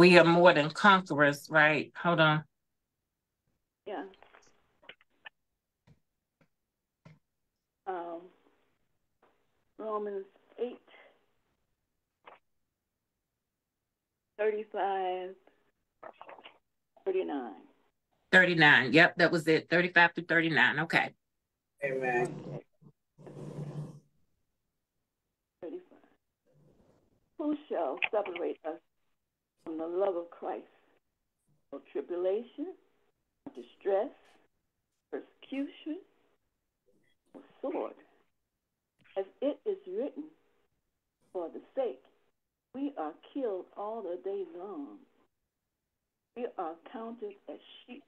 We are more than conquerors, right? Hold on. Yeah. Um, Romans 8, 35, 39. 39. Yep, that was it. 35 to 39. Okay. Amen. Who shall separate us from the love of Christ? Or tribulation, distress, persecution, or sword. As it is written, for the sake we are killed all the day long. We are counted as sheep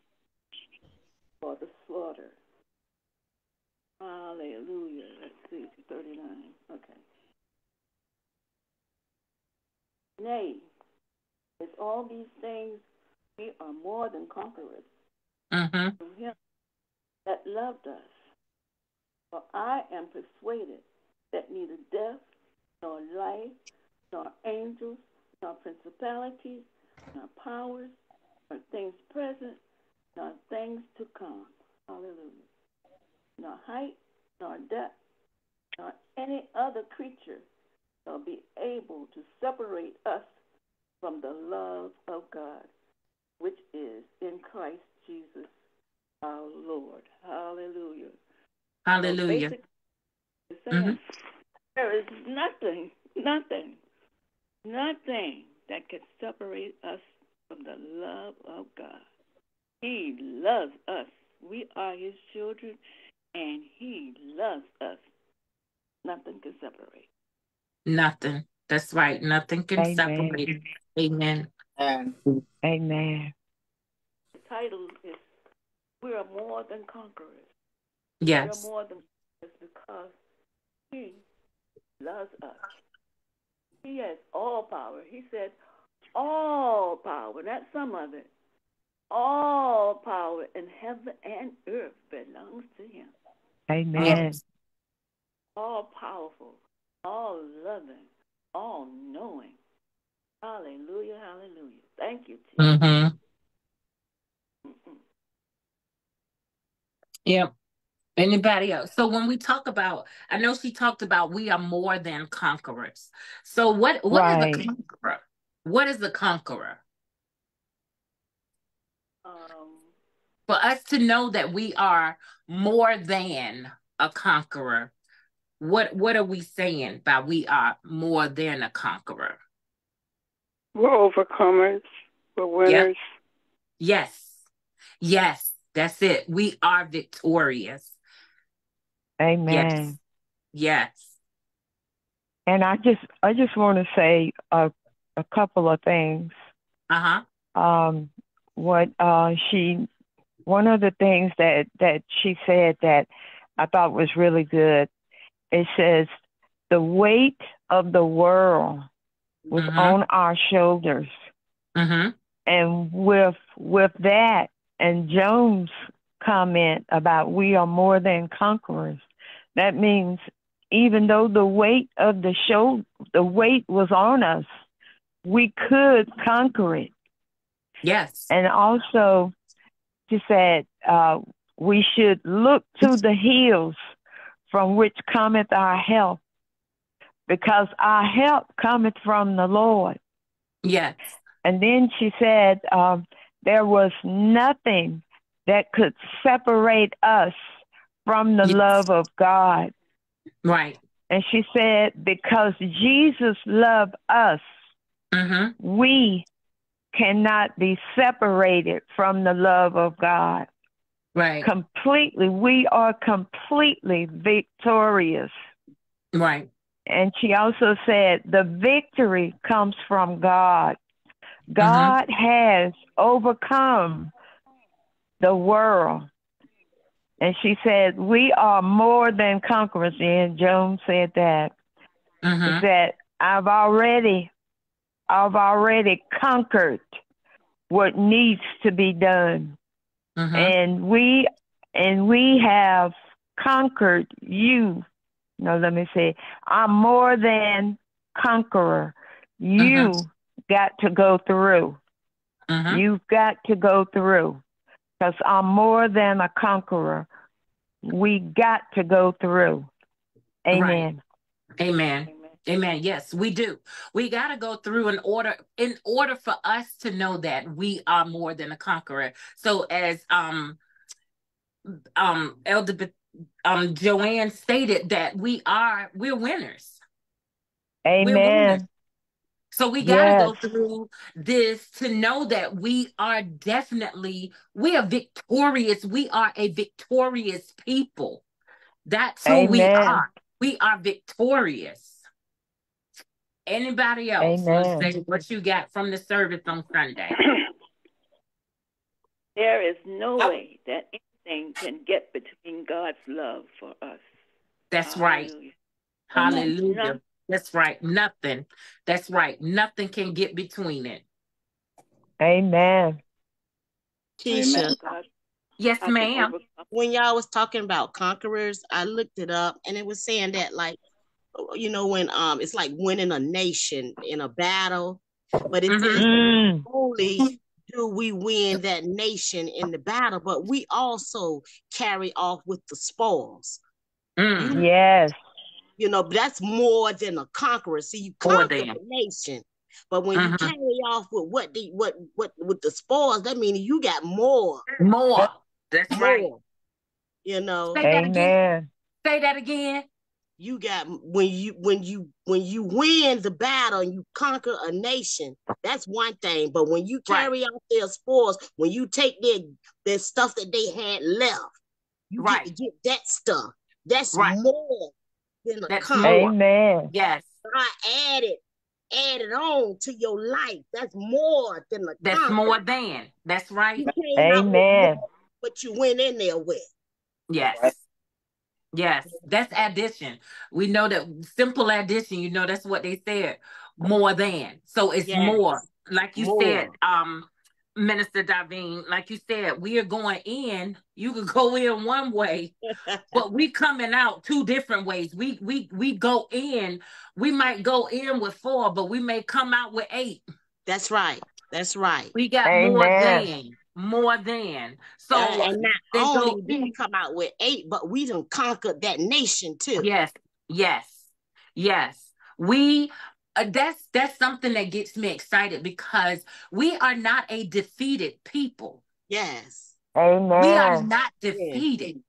for the slaughter. Hallelujah. Let's see, 39. Okay. Nay, with all these things, we are more than conquerors Mm-hmm. through him that loved us. For I am persuaded that neither death, nor life, nor angels, nor principalities, nor powers, nor things present, nor things to come. Hallelujah. Nor height, nor depth, nor any other creature shall be able to separate us from the love of God, which is in Christ Jesus our Lord. Hallelujah. Hallelujah. So it's saying Mhm. there is nothing, nothing, nothing that can separate us from the love of God. He loves us. We are His children, and He loves us. Nothing can separate. Nothing. That's right. Nothing can Amen. separate. us. Amen. Amen. The title is We Are More Than Conquerors. Yes. We're more than conquerors because He loves us. He has all power. He said, all power, not some of it. All power in heaven and earth belongs to Him. Amen. Yes. All powerful, all loving, all knowing. Hallelujah, hallelujah. Thank you, Jesus. Mm-hmm. Mm-mm. Yep. Anybody else? So when we talk about, I know she talked about we are more than conquerors. So what what is Right. a conqueror? What is a conqueror? Um, For us to know that we are more than a conqueror, what what are we saying by we are more than a conqueror? We're overcomers. We're winners. Yes. Yes, that's it. We are victorious. Amen. Yes. And I just I just want to say a a couple of things. Uh-huh. Um, what uh, she one of the things that that she said that I thought was really good. It says the weight of the world was Mhm. on our shoulders, Mm-hmm. and with with that and Jones' comment about we are more than conquerors, that means even though the weight of the show the weight was on us, we could conquer it. Yes. And also, she said, uh, we should look to the hills from which cometh our help, because our help cometh from the Lord. Yes. And then she said, um, there was nothing that could separate us from the Yes. love of God. Right. And she said, because Jesus loved us, Mm-hmm. we cannot be separated from the love of God. Right. Completely, we are completely victorious. Right. And she also said the victory comes from God. God has overcome the world and she said, "We are more than conquerors." And Joan said that. Mhm. That I've already, I've already conquered what needs to be done, Mhm. and we, and we have conquered you. No, let me say, I'm more than conqueror. You got to go through. Mhm. You've got to go through because I'm more than a conqueror. We got to go through. Amen. Amen. Amen. Amen. Yes, we do. We got to go through in order in order for us to know that we are more than a conqueror. So as um um Elder um Joanne stated that we are we're winners. We're winners. Amen. So we got to Yes. go through this to know that we are definitely we are victorious. We are a victorious people. That's who we are. We are victorious. Anybody else Amen. say what you got from the service on Sunday? There is no Oh. way that anything can get between God's love for us. That's right. Hallelujah. Hallelujah. Nothing. That's right. Nothing. That's right. Nothing can get between it. Amen. Keisha, God, Yes, ma'am. when y'all was talking about conquerors, I looked it up and it was saying that like you know when um it's like winning a nation in a battle, but it Mhm. Mm. only do we win that nation in the battle, but we also carry off with the spoils. Mm. Yes. You know, that's more than a conqueror. See, you More conquer than. the nation, but when you Mhm. carry off with what the what what with the spoils, that means you got more, More. That's right. more. You know, Say that again. Amen. Say that again. you got when you when you when you win the battle and you conquer a nation that's one thing but when you Right. carry out their spoils when you take their their stuff that they had left you Right. get get that stuff that's Right. more than a That's conquer more. Amen. Yes. God added added on to your life that's more than a That's conquer. more than. That's right. you came out with Amen. more, but you went in there with Yes. Yes. That's addition. We know that simple addition, you know, that's what they said. More than. So it's Yes. more. Like you said, um, Minister Davine, like you said, we are going in. You could go in one way, but we coming out two different ways. We we we go in. We might go in with four, but we may come out with eight. that's right that's right We got more than, more than. So and, and not they only did we come out with eight, but we done conquered that nation too. Yes, yes, yes. We uh, that's that's something that gets me excited because we are not a defeated people. Yes. Amen. We are not defeated.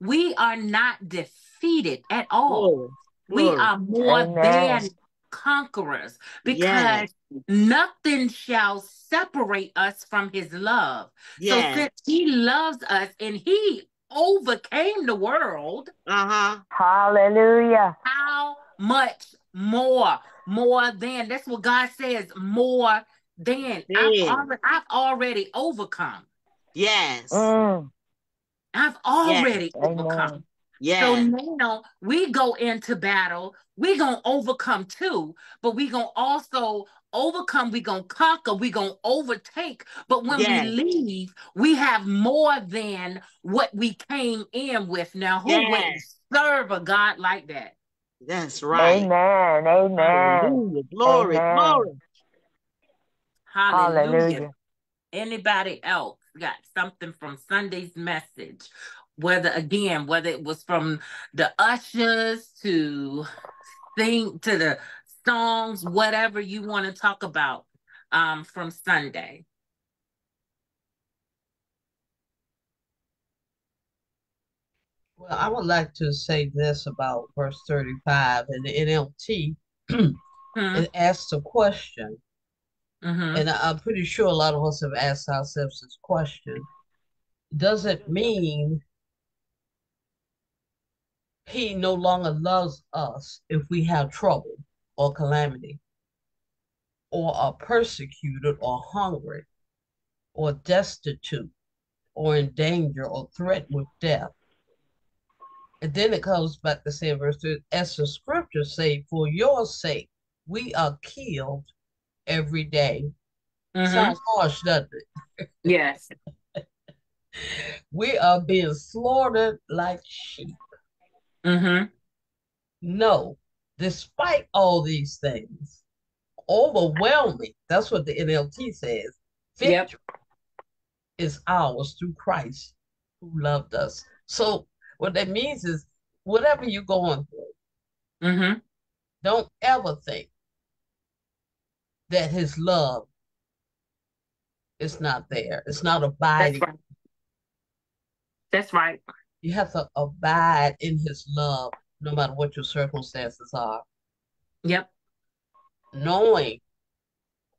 We are not defeated at all. Glory. We are more Amen. than conquerors because Yes. nothing shall separate us from his love. So Yes. since he loves us and he overcame the world, Uh-huh. Hallelujah. how much more more than that's what god says more than I've, Than. already, I've already overcome Yes. Mm. i've already Amen. overcome Yes. so now we go into battle we gonna overcome too but we gonna also overcome we gonna conquer we gonna overtake but when Yes. we leave we have more than what we came in with now who wouldn't serve a god like that That's right. Amen. Amen. Hallelujah. Glory. Amen. Glory. hallelujah. Hallelujah. anybody else got something from Sunday's message? Whether again, whether it was from the ushers to sing to the songs, whatever you want to talk about um, from Sunday. Well, I would like to say this about verse 35 in the NLT. Hmm. It asks a question, Mhm. and I'm pretty sure a lot of us have asked ourselves this question. Does it mean he no longer loves us if we have trouble or calamity, or are persecuted or hungry, or destitute, or in danger or threatened with death? And then it comes back to say verse 2, as the scriptures say, for your sake, we are killed every day. Mhm. Sounds harsh, doesn't it? Yes. We are being slaughtered like sheep. Mm-hmm. No, despite all these things, overwhelming, that's what the NLT says. Yep. Is ours through Christ who loved us. So what that means is whatever you're going through, Mm-hmm. don't ever think that his love is not there. It's not That's abiding. right. That's right. You have to abide in his love no matter what your circumstances are, Yep. knowing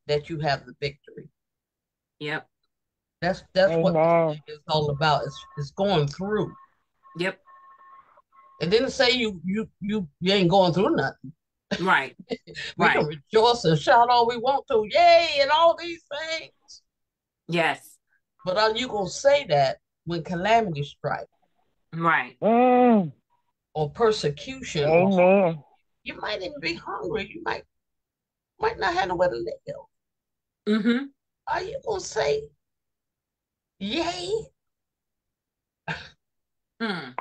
that you have the victory. Yep. That's that's what it's all about. It's it's going through. Yep. It didn't say you you you you ain't going through nothing. Right. We can Right. rejoice and shout all we want to, yay, and all these things. Yes. But are you gonna say that when calamity strikes Right. Mm. or persecution? Or Amen. you might even be hungry. You might might not have nowhere to live. Mm-hmm. Are you gonna say, yay? Mm.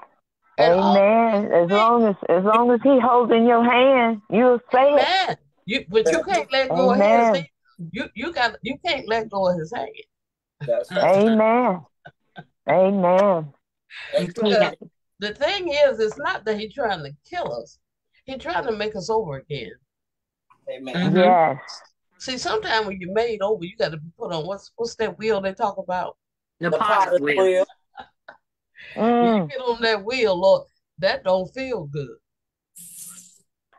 And all Amen. As long as as long as he holding your hand, you'll say it. you but you can't let go of his hand. You you got you can't let go of his hand. That's Mm. right. Amen. Amen. Because the thing is, it's not that he's trying to kill us. He's trying to make us over again. Amen. Mhm. Yes. See, sometimes when you're made over, you got to be put on what's what's that wheel they talk about? The The potter's potter's wheel. wheel. When you Mm. get on that wheel, Lord, that don't feel good.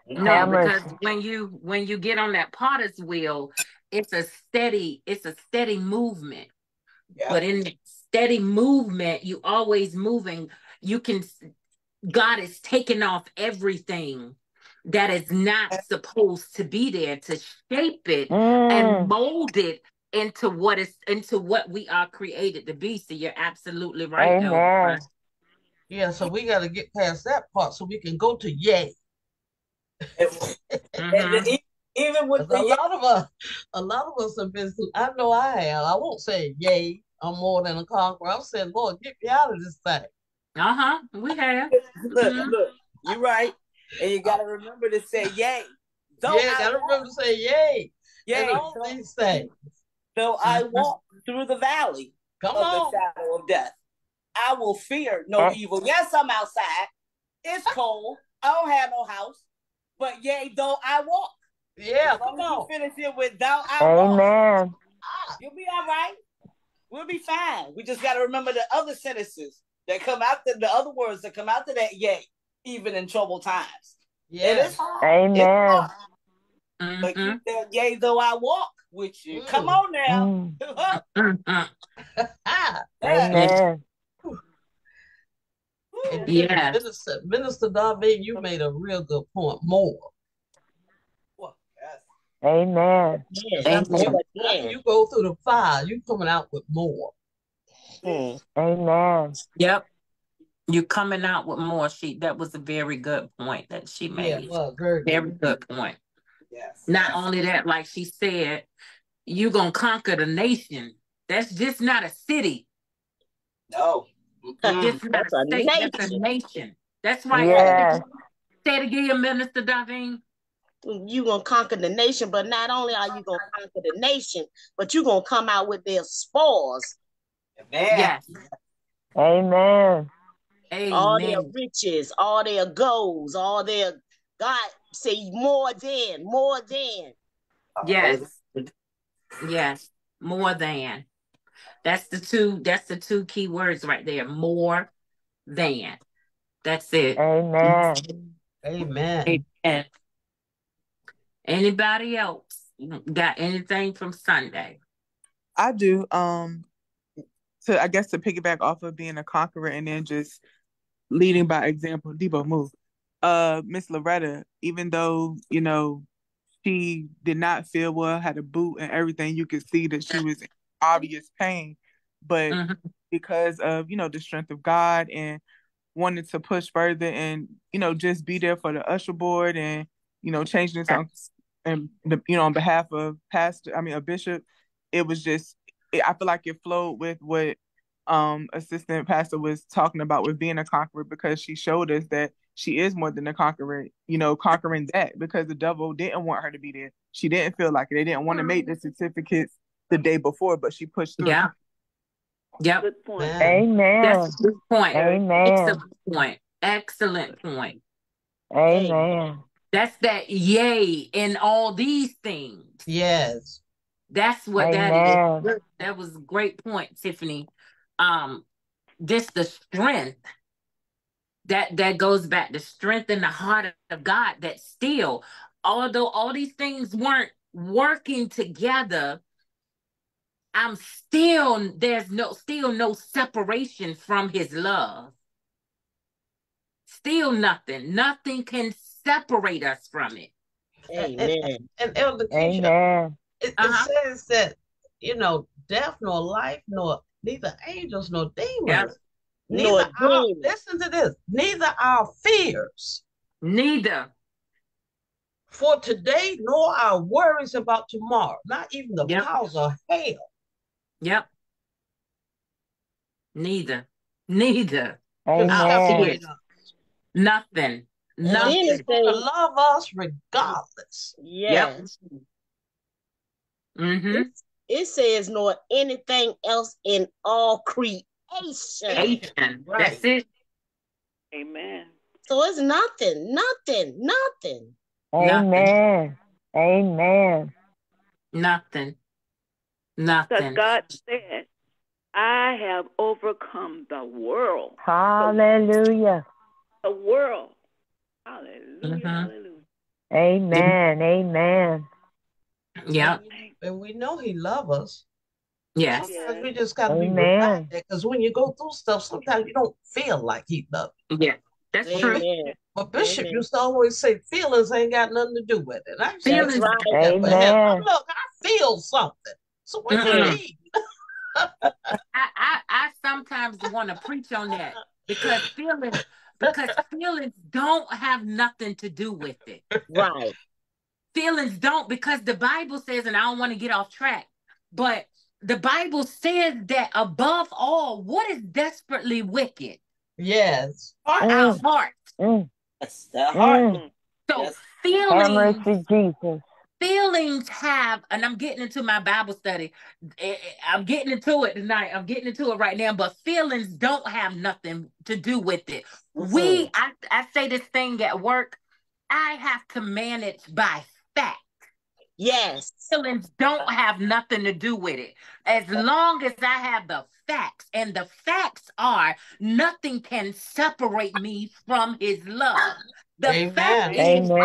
No, Have because when you when you get on that potter's wheel, it's a steady, it's a steady movement. Yeah. But in steady movement, you always moving. You can God is taking off everything that is not supposed to be there to shape it Mm. and mold it into what is into what we are created to be. So you're absolutely right, Elder Amen. Fred. Yeah, so we got to get past that part so we can go to yay. And, Mhm. e- even with the a lot of us, a lot of us have been through. I know I have. I won't say yay. I'm more than a conqueror. I'm saying, Lord, get me out of this thing. Uh-huh. We have. look, Mhm. look, you're right. And you gotta remember to say yay. Though yeah, I gotta remember to say yay yay, and all these things. Though I walk through the valley Come of on. the shadow of death, I will fear no Uh. evil. Yes, I'm outside. It's cold. I don't have no house. But yea, though I walk. Yeah, come on. finish it with thou I walk, Amen. you'll be all right. We'll be fine. We just gotta remember the other sentences that come after the other words that come out after that yea, even in troubled times. It Yeah. is hard. It's Amen. hard. But Mhm. keep that yea, though I walk with you. Come Mm. on now. Mm. Amen. and Minister, Minister Darby, you made a real good point. More. Amen. Yes. Amen. Lord, After yes. you go through the fire, you coming out with more. Mm. Amen. Yep. You're coming out with more She That was a very good point that she Yeah, made. well, very good. Very good point. Yes. Not only that, like she said, you gonna conquer the nation. That's just not a city. No. Mm-mm. Not That's a a state. That's a nation. nation. That's right. Yes. Say it again, Minister Davine. You gonna conquer the nation, but not only are you gonna conquer the nation, but you gonna come out with their spoils, Amen. Yes. Amen. all their riches, all their goals, all their God say more than, more than. Yes. Yes. More than. That's the two, that's the two key words right there. More than. That's it. Amen. Amen. Amen. Anybody else got anything from Sunday? I do. Um, to I guess to piggyback off of being a conqueror and then just leading by example. Debo, move. Uh, Miss Loretta, even though you know she did not feel well, had a boot and everything, you could see that she was in obvious pain. But Mhm. because of you know the strength of God and wanted to push further and you know just be there for the usher board and you know changing this on and you know on behalf of pastor I mean a bishop it was just it, I feel like it flowed with what um assistant pastor was talking about with being a conqueror because she showed us that she is more than a conqueror you know conquering that because the devil didn't want her to be there she didn't feel like it they didn't want to make the certificates the day before but she pushed through Yeah. Yep. Good point. Amen. That's a good point. Amen. Excellent point. Excellent point. Amen. That's that yay in all these things. Yes. That's what that Amen. is. That was a great point, Tiffany. Um, just the strength that that goes back, to strength in the heart of God that still, although all these things weren't working together, I'm still there's no still no separation from his love. Still nothing. Nothing can separate us from it. Amen. And Elder Keisha, Amen. it, it Uh-huh. says that, you know, death nor life nor neither angels nor demons. Yeah. Nor Neither our, listen to this, neither our fears Neither. for today nor our worries about tomorrow, not even the Yep. powers of hell. Yep. Neither. Neither. can Amen. separate. Nothing. And then Nothing. To love us regardless. yes. Mm-hmm. It, it says, nor anything else in all creation. Asian. Right. That's it. Amen. So it's nothing, nothing, nothing. Amen. Amen. Nothing. Because Nothing. God said, I have overcome the world. Hallelujah. The world. Hallelujah. Mhm. Hallelujah. Amen. Amen. Yep. And we know he loves us. Yes. Sometimes we just gotta be reminded because when you go through stuff, sometimes you don't feel like he loves you. Yeah. That's true. But Bishop Amen. used to always say feelings ain't got nothing to do with it. I used Feelings- Right. that for Look, I feel something. So what you Mm-mm. need? I, I, I sometimes want to preach on that because feelings because feelings don't have nothing to do with it. Right. Feelings don't because the Bible says, and I don't want to get off track, but the Bible says that above all, what is desperately wicked? Yes. Are Mm. our hearts. Mm. That's the heart. Mm. So Yes. Feelings mercy, Jesus. feelings have, and I'm getting into my Bible study. Eh, eh, I'm getting into it tonight. I'm getting into it right now, but feelings don't have nothing to do with it. We, I, I say this thing at work, I have to manage by fact. Yes. Feelings don't have nothing to do with it. As long as I have the facts, and the facts are nothing can separate me from his love. The Amen. fact is, I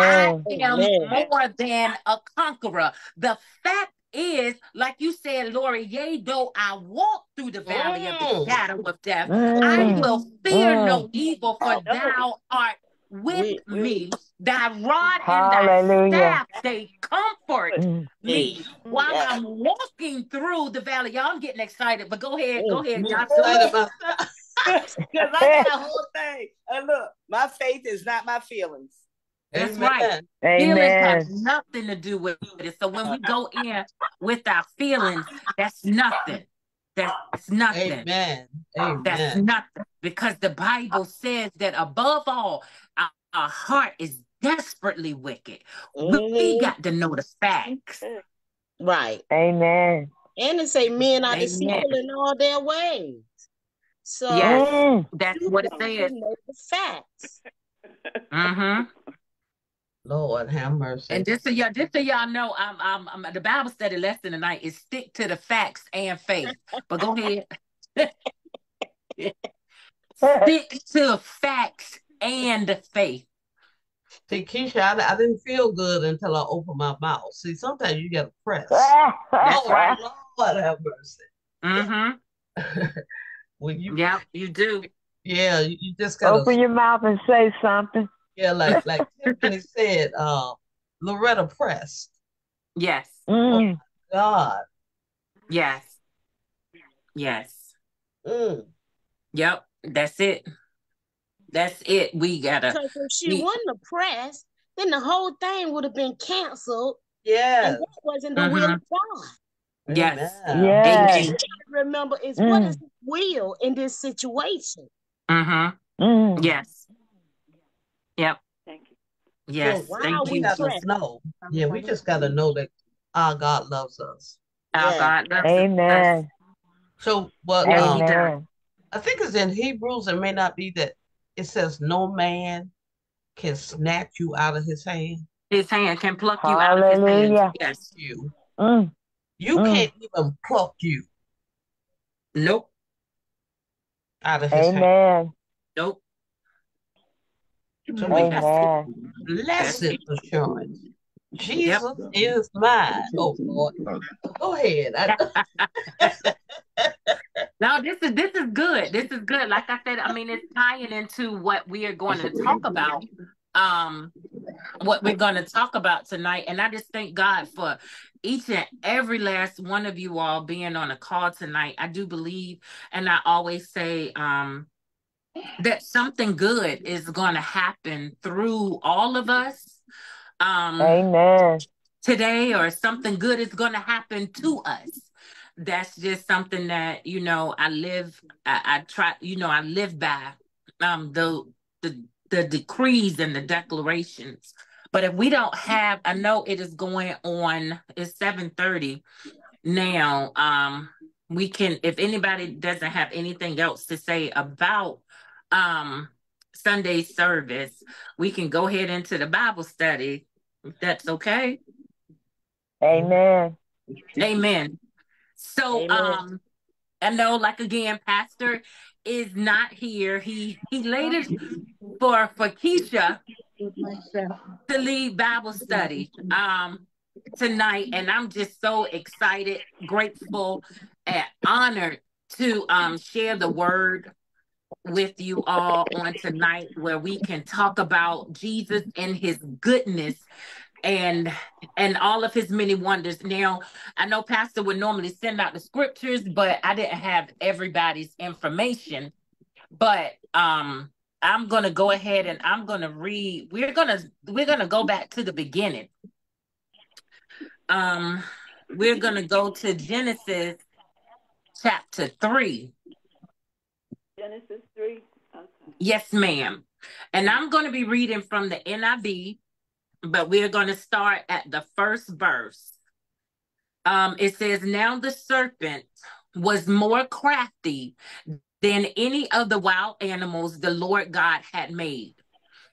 am Amen. more than a conqueror. The fact is, like you said, Lori, yea, though I walk through the valley of the Mm. shadow of death, I Mm. will fear Mm. no evil, for thou art with We- me. Thy rod and thy Hallelujah. staff, they comfort Mm. me while Yes. I'm walking through the valley. Y'all, I'm getting excited, but go ahead, go ahead, Me Joshua. excited. Because I got a whole thing. And look, my faith is not my feelings. That's Amen. right. Feelings have nothing to do with it. So when we go in with our feelings, that's nothing. That's nothing. Amen. That's nothing. Because the Bible says that above all, our, our heart is desperately wicked. We Mhm. got to know the facts. Right. Amen. And it say men are Amen. deceitful in all their ways. So Yes. That's what it got says. know the facts. Mm-hmm. Lord have mercy. And just so y'all, just so y'all know, I'm, I'm, I'm the Bible study lesson tonight is stick to the facts and faith. But go ahead, stick to facts and faith. See, Keisha, I, I didn't feel good until I opened my mouth. See, sometimes you got to press. That's right. Lord have mercy. Mm-hmm. when you, Yep, you do. yeah, you, you just got to Open your mouth and say something. yeah, like like Tiffany said, uh, Loretta pressed. Yes, Mm. God, yes, yes. mm, Yep, that's it. That's it. We gotta. Because if she we- wasn't oppressed, then the whole thing would have been canceled. Yeah, And that wasn't the will Mhm. of God. Yes. Amen. Yes. Amen. Remember, is what Mm. is his will in this situation? Mm-hmm. Mm. Yes. Yep. Thank you. Yes. why Thank are We we you. gotta know. Yeah, we just gotta know that our God loves us. Our Yeah. God loves us. Amen. So, but Yeah, um, he does. Amen. I think it's in Hebrews. It may not be that it says no man can snatch you out of his hand. His hand can pluck you out of his hand. Yes. You, Mm. you Mm. can't even pluck you Nope. out of his hand. Nope. So we have Amen. blessed assurance. Jesus is mine. Oh Lord, go ahead. I- No, this is this is good. This is good. Like I said, I mean, it's tying into what we are going to talk about. Um, what we're going to talk about tonight, and I just thank God for each and every last one of you all being on a call tonight. I do believe, and I always say, um, that something good is going to happen through all of us. Um, Amen. today or something good is going to happen to us that's just something that you know i live i, I try you know i live by um the the the decrees and the declarations but if we don't have i know it is going on it's 7:30 now um we can if anybody doesn't have anything else to say about um sunday service we can go ahead into the bible study if that's okay Amen. Amen. So Amen. um I know like again pastor is not here. He he laid it for for Keisha to lead Bible study um tonight and I'm just so excited, grateful and honored to um share the word with you all on tonight where we can talk about Jesus and his goodness and and all of his many wonders. Now, I know Pastor would normally send out the scriptures, but I didn't have everybody's information. But um I'm going to go ahead and I'm going to read we're going to we're going to go back to the beginning. Um we're going to go to Genesis chapter 3. Genesis 3. Okay. Yes, ma'am. And I'm going to be reading from the NIV, but we're going to start at the first verse. Um, it says, Now the serpent was more crafty than any of the wild animals the Lord God had made.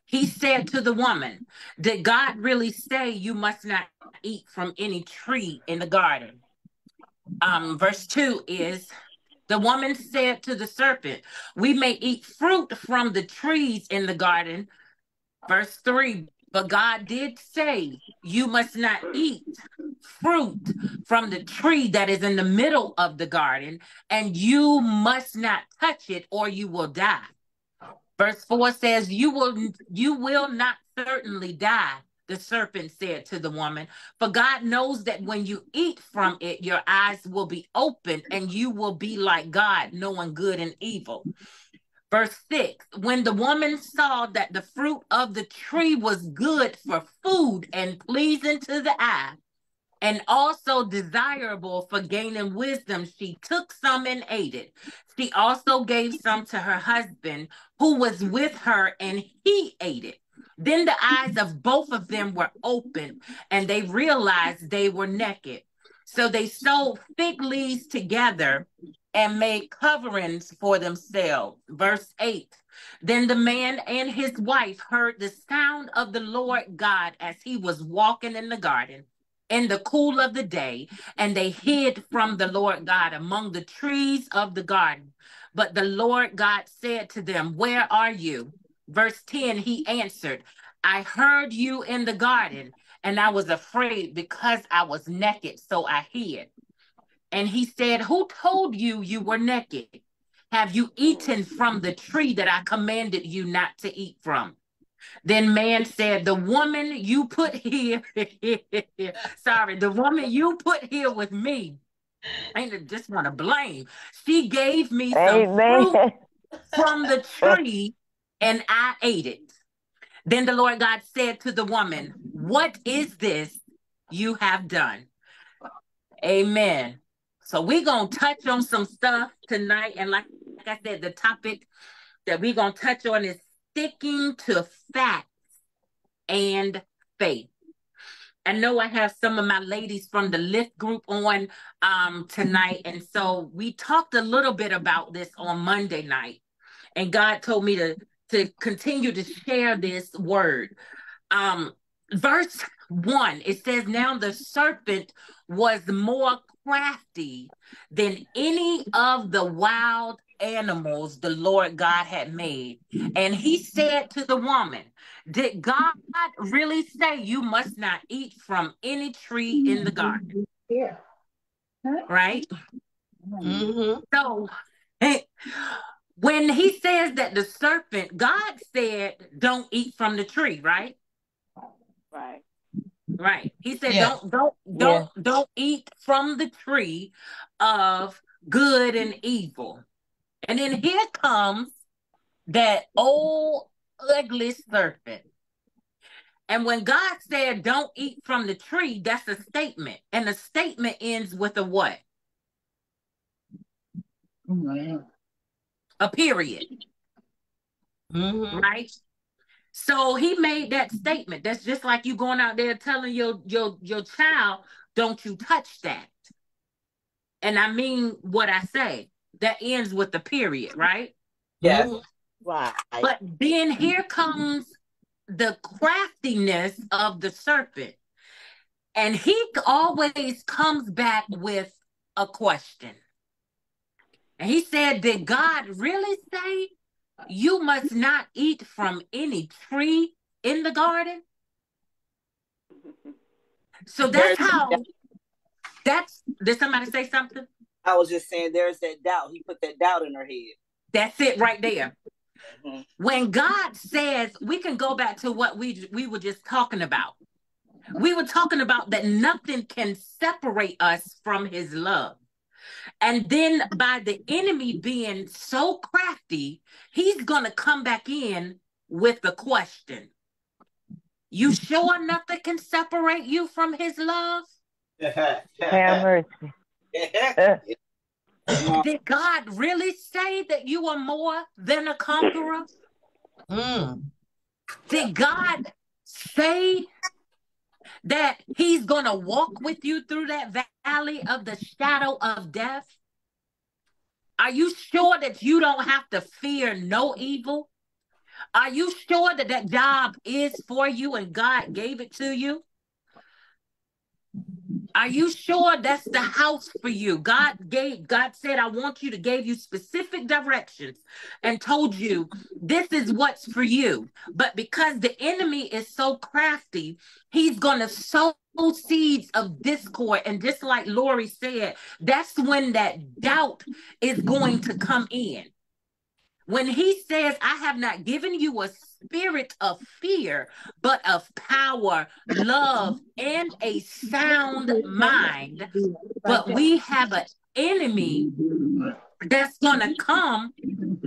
He said to the woman, Did God really say you must not eat from any tree in the garden? Um, verse 2 is the woman said to the serpent, We may eat fruit from the trees in the garden. Verse 3 But God did say, You must not eat fruit from the tree that is in the middle of the garden, and you must not touch it, or you will die. Verse 4 says, You will you will not certainly die. The serpent said to the woman, For God knows that when you eat from it, your eyes will be open and you will be like God, knowing good and evil. Verse 6 When the woman saw that the fruit of the tree was good for food and pleasing to the eye, and also desirable for gaining wisdom, she took some and ate it. She also gave some to her husband who was with her, and he ate it. Then the eyes of both of them were open, and they realized they were naked. So they sewed fig leaves together and made coverings for themselves. Verse 8 Then the man and his wife heard the sound of the Lord God as he was walking in the garden in the cool of the day, and they hid from the Lord God among the trees of the garden. But the Lord God said to them, Where are you? Verse 10 He answered, I heard you in the garden, and I was afraid because I was naked, so I hid. And he said, Who told you you were naked? Have you eaten from the tree that I commanded you not to eat from? Then man said, The woman you put here, sorry, the woman you put here with me, I just want to blame. She gave me some fruit from the tree and I ate it. Then the Lord God said to the woman, What is this you have done? Amen. So we're going to touch on some stuff tonight. And like, like I said, the topic that we're going to touch on is sticking to facts and faith. I know I have some of my ladies from the lift group on um, tonight. And so we talked a little bit about this on Monday night. And God told me to, to continue to share this word. Um, verse one, it says, Now the serpent was more crafty than any of the wild animals the Lord God had made. And he said to the woman, Did God really say you must not eat from any tree in the garden? Yeah. Right? Mm-hmm. So when he says that the serpent, God said, Don't eat from the tree, right? Right. Right. He said, Yeah. Don't don't don't don't eat from the tree of good and evil. And then here comes that old ugly serpent. And when God said, Don't eat from the tree, that's a statement. And the statement ends with a what? Oh, A period, Mm-hmm. right? So he made that statement. That's just like you going out there telling your your your child, don't you touch that. And I mean what I say. That ends with the period, right? Yes. Right. But then here comes the craftiness of the serpent. And he always comes back with a question. And he said, Did God really say you must not eat from any tree in the garden? So that's how that's did somebody say something? I was just saying there's that doubt. He put that doubt in her head. That's it right there. Mhm. when God says we can go back to what we we were just talking about. We were talking about that nothing can separate us from his love. And then by the enemy being so crafty, he's going to come back in with the question. You sure nothing can separate you from his love? Have mercy. Did God really say that you are more than a conqueror? Mm. Did God say that He's going to walk with you through that valley of the shadow of death? Are you sure that you don't have to fear no evil? Are you sure that that job is for you and God gave it to you? Are you sure that's the house for you? God gave, God said, I want you to give you specific directions and told you this is what's for you. But because the enemy is so crafty, he's to sow seeds of discord. And just like Lori said, that's when that doubt is going to come in. When he says, I have not given you a spirit of fear, but of power, love, and a sound mind. But we have an enemy that's going to come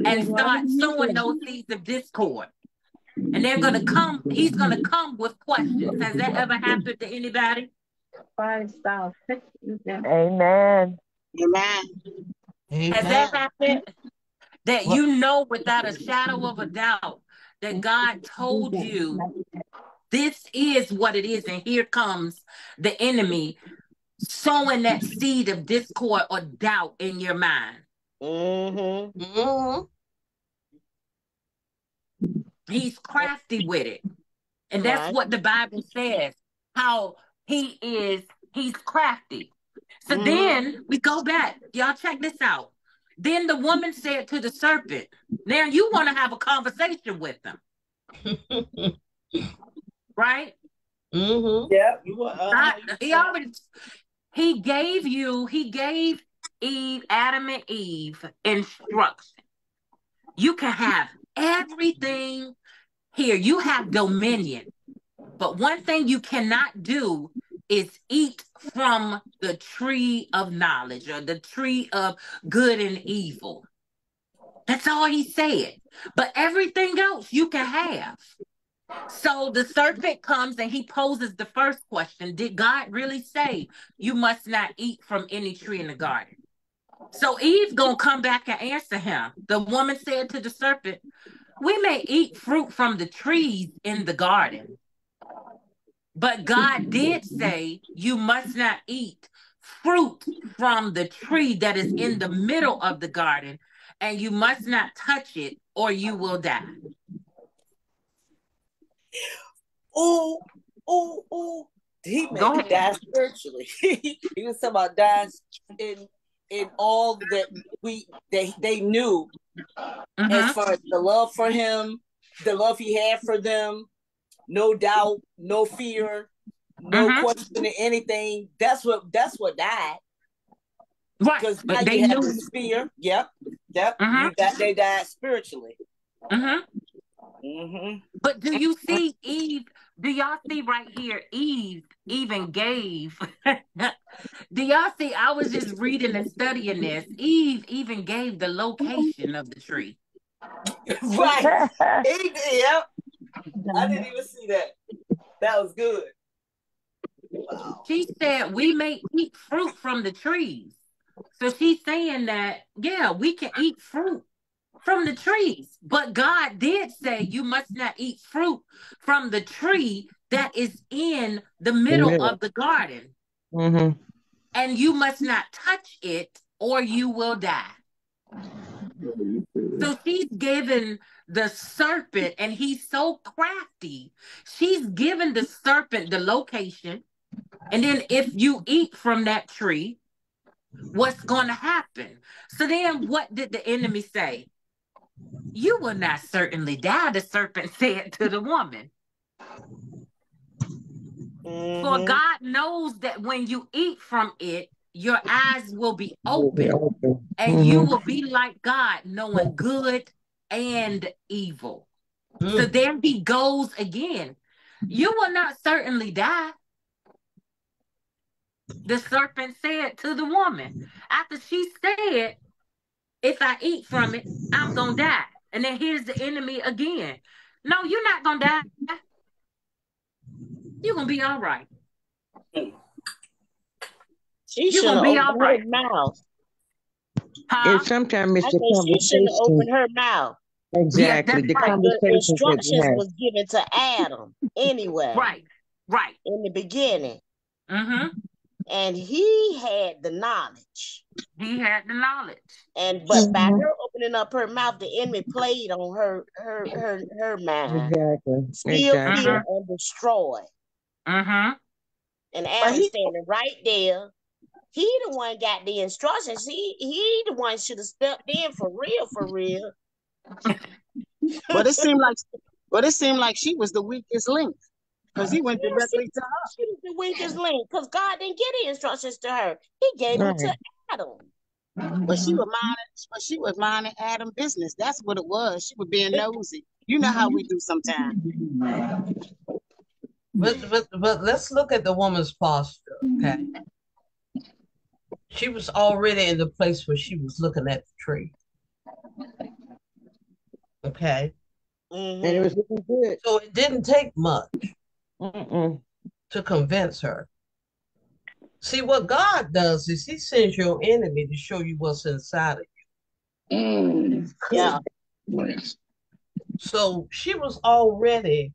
and start sowing those seeds of discord. And they're going to come, he's going to come with questions. Has that ever happened to anybody? Amen. Amen. Has that happened? That you know without a shadow of a doubt that God told you this is what it is, and here comes the enemy sowing that seed of discord or doubt in your mind. Mm-hmm. Mm-hmm. He's crafty with it. And that's Right. what the Bible says, how he is, he's crafty. So Mhm. then we go back. Y'all check this out. Then the woman said to the serpent, Now you want to have a conversation with them, right? Mm-hmm. Yeah, you. Uh, he already he gave you, he gave Eve, Adam and Eve instruction. You can have everything here. You have dominion. But one thing you cannot do is eat from the tree of knowledge or the tree of good and evil. That's all he said. But everything else you can have. So the serpent comes and he poses the first question Did God really say you must not eat from any tree in the garden? So Eve gonna come back and answer him. The woman said to the serpent, We may eat fruit from the trees in the garden, but God did say you must not eat fruit from the tree that is in the middle of the garden, and you must not touch it or you will die. Oh, oh, oh. He made me die spiritually. he was talking about dying in in all that we they they knew Mhm. as far as the love for him, the love he had for them, no doubt, no fear, no Mhm. questioning anything. That's what that's what died. Right. Because now they you knew. this fear. Yep. Yep. Mhm. Got they died spiritually. Mhm. hmm But do you see Eve? Do y'all see right here? Eve even gave. do y'all see? I was just reading and studying this. Eve even gave the location of the tree. Right. He- yep. I didn't even see that. That was good. Wow. She said we may eat fruit from the trees. So she's saying that, yeah, we can eat fruit from the trees. But God did say you must not eat fruit from the tree that is in the middle middle. of the garden. Mm-hmm. And you must not touch it or you will die. So she's given the serpent, and he's so crafty. She's given the serpent the location. And then if you eat from that tree, what's going to happen? So then what did the enemy say? You will not certainly die, the serpent said to the woman. For Mhm. God knows that when you eat from it, your eyes will be open open. and you Mhm. will be like God, knowing good and evil. So there he goes again. You will not certainly die. The serpent said to the woman, after she said, If I eat from it, I'm going to die. And then here's the enemy again. No, you're not going to die. You're going to be all right. She You should gonna be all right. all mouth. Huh? And sometimes I it's said the she shouldn't have her mouth. Exactly. that's the right. The conversations that we instructions was given to Adam anyway Right. Right. in the beginning, Mm-hmm. and he had the knowledge. He had the knowledge. And but by Mhm. her opening up her mouth, the enemy played on her her her her mind. Exactly. Steal, Exactly. kill, and destroy. Mm-hmm. And But Adam he standing right there. He the one got the instructions. He he the one should have stepped in for real, for real. But it seemed like, but it seemed like she was the weakest link because he went Yes, directly she, to her. she was the weakest link because God didn't give the instructions to her. He gave them to Adam. But she was minding, but she was minding Adam business. That's what it was. She was being nosy. You know how we do sometimes. But but but let's look at the woman's posture, okay? She was already in the place where she was looking at the tree. Okay. And it hmm was looking good. So it didn't take much Mm-mm. to convince her. See, what God does is He sends your enemy to show you what's inside of you. Yeah. So she was already,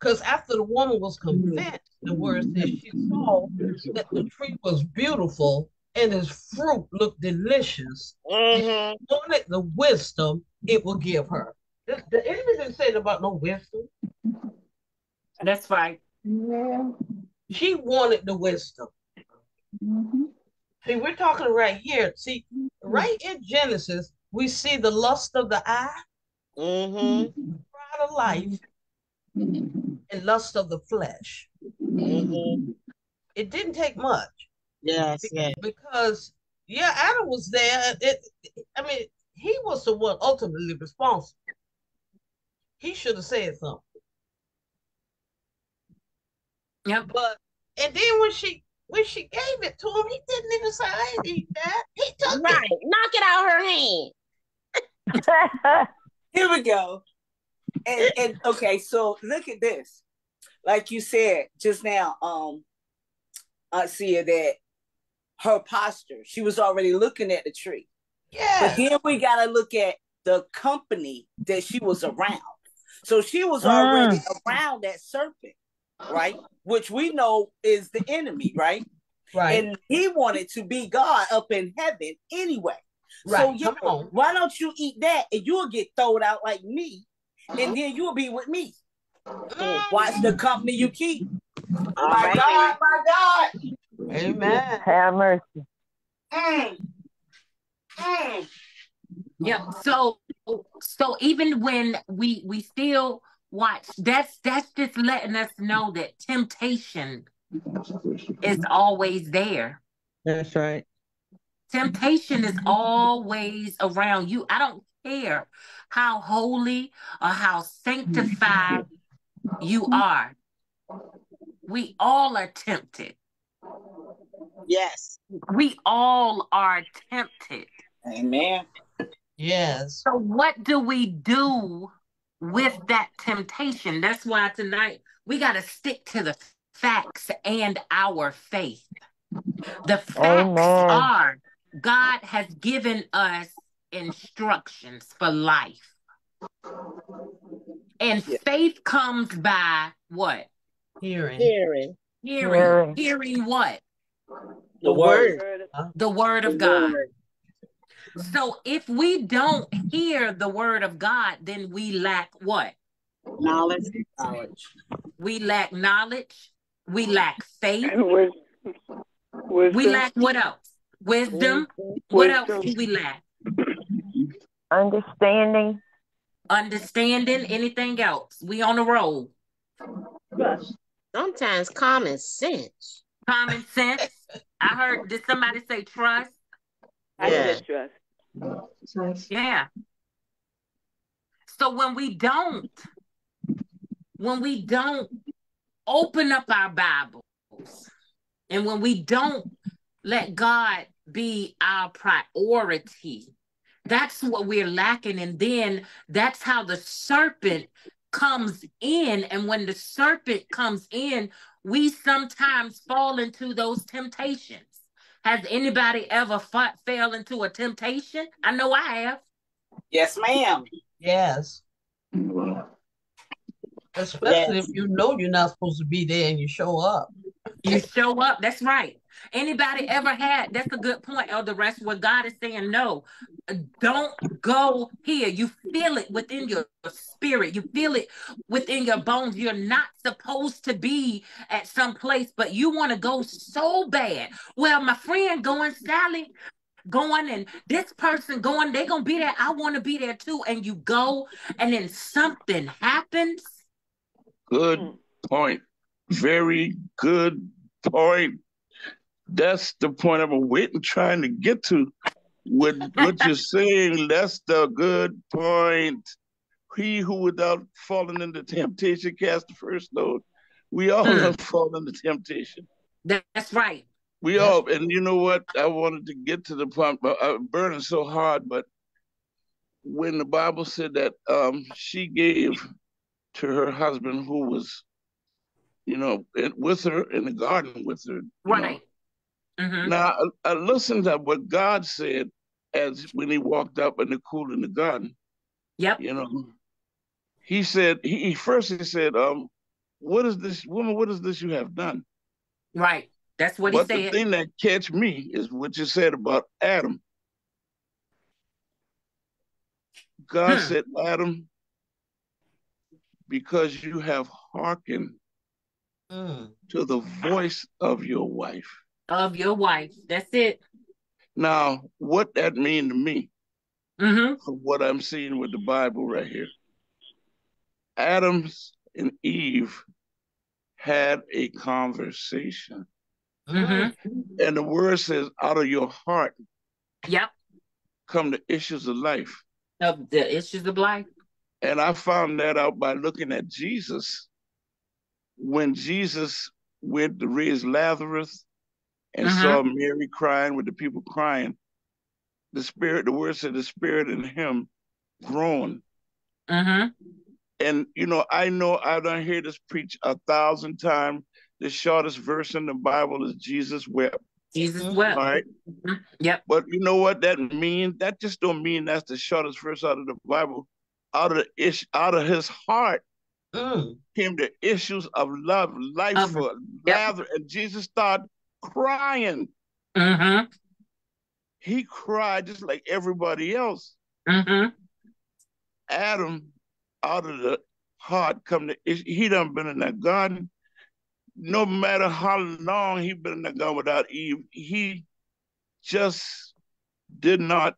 because after the woman was convinced, the word says she saw that the tree was beautiful and its fruit looked delicious. hmm Wanted the wisdom it will give her. The, the enemy didn't say about no wisdom. That's right. She wanted the wisdom. See, we're talking right here. See, right in Genesis, we see the lust of the eye, hmm pride of life, and lust of the flesh. hmm It didn't take much Yes, yes. because, yeah, Adam was there. It, I mean, he was the one ultimately responsible. He should have said something. Yep. But and then when she when she gave it to him, he didn't even say, "I ain't eat that." He took Right. it. Knock it out her hand. Here we go. And and okay, so look at this. Like you said just now, um, I see that her posture, she was already looking at the tree. Yeah. But then we gotta look at the company that she was around. So she was already Mm. around that serpent, right? Which we know is the enemy, right? Right. And he wanted to be God up in heaven anyway. So Right. you Come know, on. why don't you eat that and you'll get thrown out like me, and then you'll be with me. Watch the company you keep. My God, my God. Amen. Have mercy. Mm. Mm. Yep. So so even when we we still watch, that's that's just letting us know that temptation is always there. That's right. Temptation is always around you. I don't care how holy or how sanctified you are. We all are tempted. Yes. We all are tempted. Amen. Yes. So what do we do with that temptation? That's why tonight we got to stick to the facts and our faith. The facts Amen. are God has given us instructions for life. And faith comes by what? Hearing. Hearing. Hearing. Hearing. Hearing what? The word. The word of God. So if we don't hear the word of God, then we lack what? Knowledge. Knowledge. We lack knowledge. We lack faith. Wisdom. We lack what else? Wisdom. What else do we lack? Understanding. Understanding. Anything else? We on the road. Sometimes common sense. Common sense. I heard. Did somebody say trust? I Yeah. said trust. Yeah. So when we don't, when we don't open up our Bibles, and when we don't let God be our priority, that's what we're lacking. And then that's how the serpent comes in. And when the serpent comes in, we sometimes fall into those temptations. Has anybody ever fought, fell into a temptation? I know I have. Yes, ma'am. Yes. Especially if you know you're not supposed to be there and you show up. You show up. That's right. Anybody ever had? That's a good point, Elder Rest, where God is saying, no, don't go here. You feel it within your spirit. You feel it within your bones. You're not supposed to be at some place, but you want to go so bad. Well, my friend going, Sally, going and this person going, they're going to be there. I want to be there too. And you go, and then something happens. Good hmm. point. Very good point. That's the point been waiting, trying to get to. With what you're saying, that's the good point. He who without falling into temptation cast the first stone. We all Hmm. have fallen into temptation. That's right. We all, and you know what? I wanted to get to the point, but I'm burning so hard. But when the Bible said that um, she gave to her husband, who was, you know, with her in the garden with her, you know. Right. Mhm. Now I, I listened to what God said as when he walked up in the cool in the garden. Yep. You know, he said he, he first he said, um, "What is this woman? What is this you have done?" Right. That's what he but the thing that catch me is what you said about Adam. God Hmm. said, Adam, because you have hearkened Mm. to the voice of your wife. Of your wife. That's it. Now, what that mean to me, Mm-hmm. what I'm seeing with the Bible right here, Adams and Eve had a conversation. Mm-hmm. And the word says, out of your heart Yep. come the issues of life. Of the issues of life. And I found that out by looking at Jesus. When Jesus went to raise Lazarus and Mhm. saw Mary crying with the people crying, the spirit, the word said the spirit in him growing. Mm-hmm. And you know, I know I don't hear this preach a thousand times. The shortest verse in the Bible is Jesus wept. Jesus wept. All right. Mhm. Yep. But you know what that means? That just don't mean that's the shortest verse out of the Bible. Out of the ish, out of his heart Mm. came the issues of love, life Of- for yep. Lazarus, and Jesus started crying. Mm-hmm. He cried just like everybody else. Mm-hmm. Adam, out of the heart, come to he done been in that garden. No matter how long he been in that garden without Eve, he just did not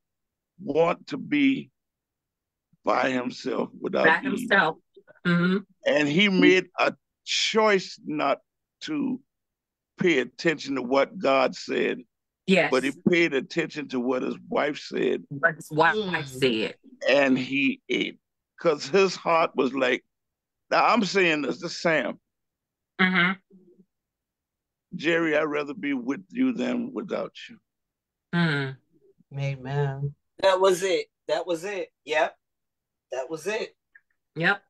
want to be by himself without By Eve. himself. Mm-hmm. And he made a choice not to pay attention to what God said, Yes. but he paid attention to what his wife said, What his wife Mm. said. and he ate. Because his heart was like, now I'm saying this to Sam, Mm-hmm. Jerry, I'd rather be with you than without you. Mm. Amen. That was it. That was it. Yep. That was it. Yep.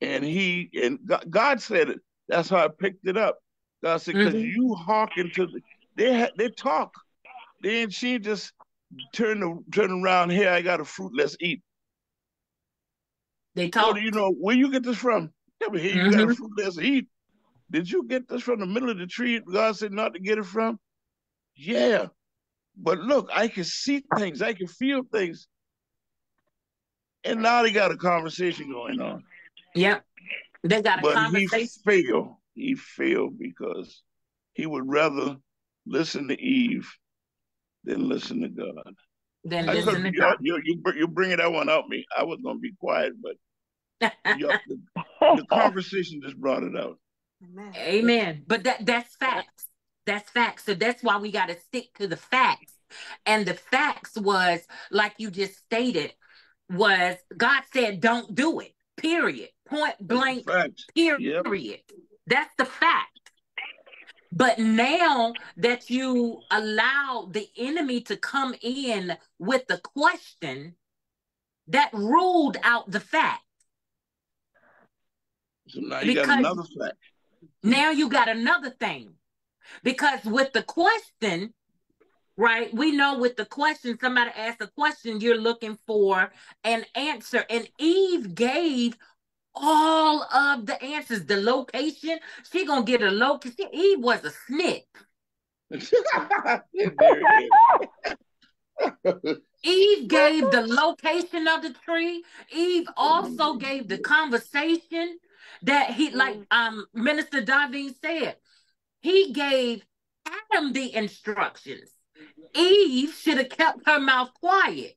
And he and God, God said it. That's how I picked it up. God said, because Mhm. you hearken to the they ha- they talk. Then she just turn the turn around here. I got a fruit. Let's eat. They talk. do you know? Where you get this from? Yeah, but here you got a Mhm. fruit. Let's eat. Did you get this from the middle of the tree? God said not to get it from. Yeah, but look, I can see things. I can feel things. And now they got a conversation going on. Yep. They got a But he conversation. failed. He failed because he would rather listen to Eve than listen to God. Then I listen to you, God. you, you, you bringing that one out me. I was going to be quiet, but you, the, the conversation just brought it out. Amen. But that that's facts. That's facts. So that's why we got to stick to the facts. And the facts was like you just stated was God said don't do it. Period. Point blank. Facts. Period. That's the fact. But now that you allow the enemy to come in with the question, that ruled out the fact. So now you got another fact. Now you got another thing. Because with the question, right, we know with the question, somebody asked a question, you're looking for an answer. And Eve gave all of the answers, the location. She gonna get a location. Eve was a snitch. Eve gave the location of the tree. Eve also gave the conversation that he, like um Minister Davine said, he gave Adam the instructions. Eve should have kept her mouth quiet.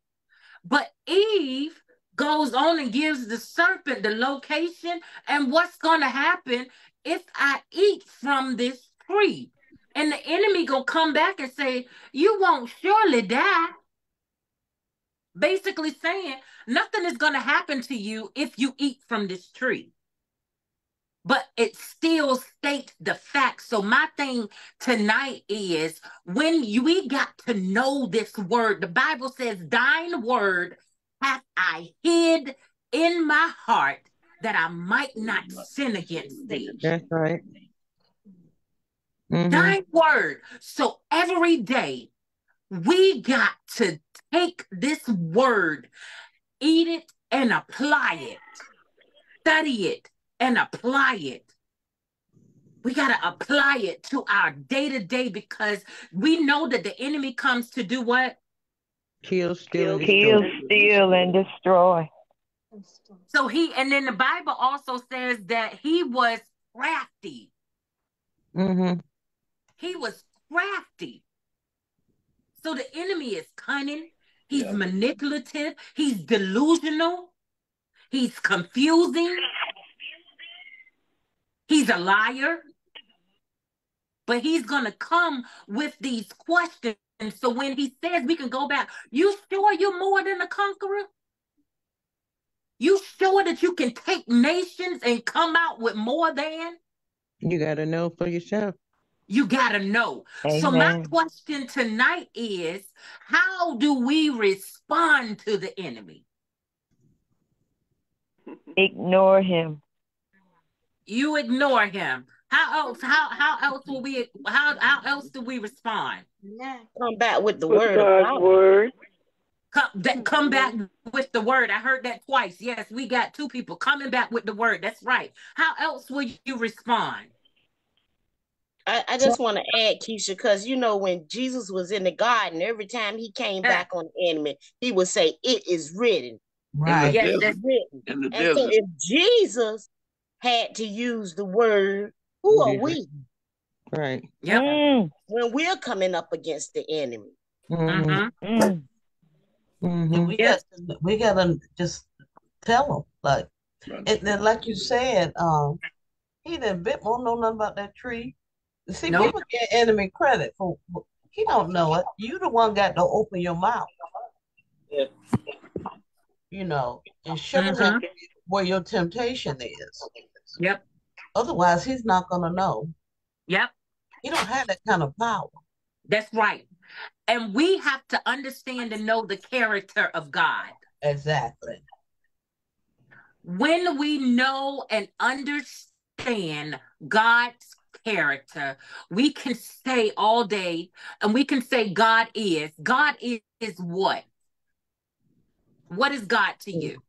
But Eve goes on and gives the serpent the location and what's going to happen if I eat from this tree. And the enemy gonna come back and say, You won't surely die. Basically saying nothing is gonna happen to you if you eat from this tree. But it still states the fact. So my thing tonight is when you, we got to know this word. The Bible says, "Thine word hath I hid in my heart that I might not sin against thee." That's right. Mhm. Thy word. So every day we got to take this word, eat it, and apply it. Study it and apply it. We got to apply it to our day to day because we know that the enemy comes to do what? Kill, steal, and Kill, destroy. steal, and destroy. So he, and then the Bible also says that he was crafty. Mhm. He was crafty. So the enemy is cunning. He's Yeah. manipulative. He's delusional. He's confusing. He's a liar. But he's going to come with these questions. So when he says we can go back, you sure you're more than a conqueror? You sure that you can take nations and come out with more than? You got to know for yourself. You got to know. So my question tonight is how do we respond to the enemy? Ignore him. You ignore him. How else? How how else will we? How how else do we respond? Come back with the With word. God's word. Come, that, come back with the word. I heard that twice. Yes, we got two people coming back with the word. That's right. How else will you respond? I, I just want to add, Keisha, because you know when Jesus was in the garden, every time he came Yeah. back on the enemy, he would say, "It is written." Right. Yes, desert. that's Written. In the And so, if Jesus had to use the word, who are we Right. yep. Mm, when we're coming up against the enemy? Mm-hmm. Mm-hmm. mm. And Mm-hmm. we Yes. got to, we gotta just tell them like and then like you said, um, he didn't bit won't know nothing about that tree. See, Nope. people get enemy credit for he don't know it. You the one got to open your mouth. Yeah. You know, and show Mhm. where your temptation is. Yep. Otherwise, he's not gonna know. Yep. He don't have that kind of power. That's right. And we have to understand and know the character of God. Exactly. When we know and understand God's character, we can say all day and we can say God is. God is, is what? What is God to you?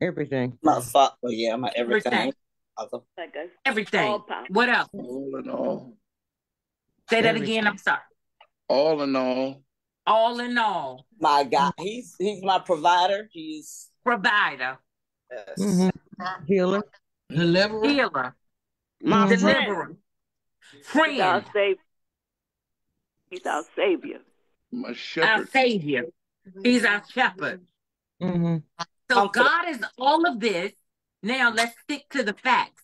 Everything. My fuck, oh yeah, my everything. Everything. Other- Like Everything. What else? All in all. Say that Everything. again. I'm sorry. All in all. All in all, My God, he's he's my provider. He's provider, yes. Mm-hmm. Healer. Deliverer. healer, My Mhm. friend. deliverer, He's our friend, savior. He's our savior. My our shepherd. savior. He's our shepherd. Mm-hmm. So God is all of this. Now let's stick to the facts.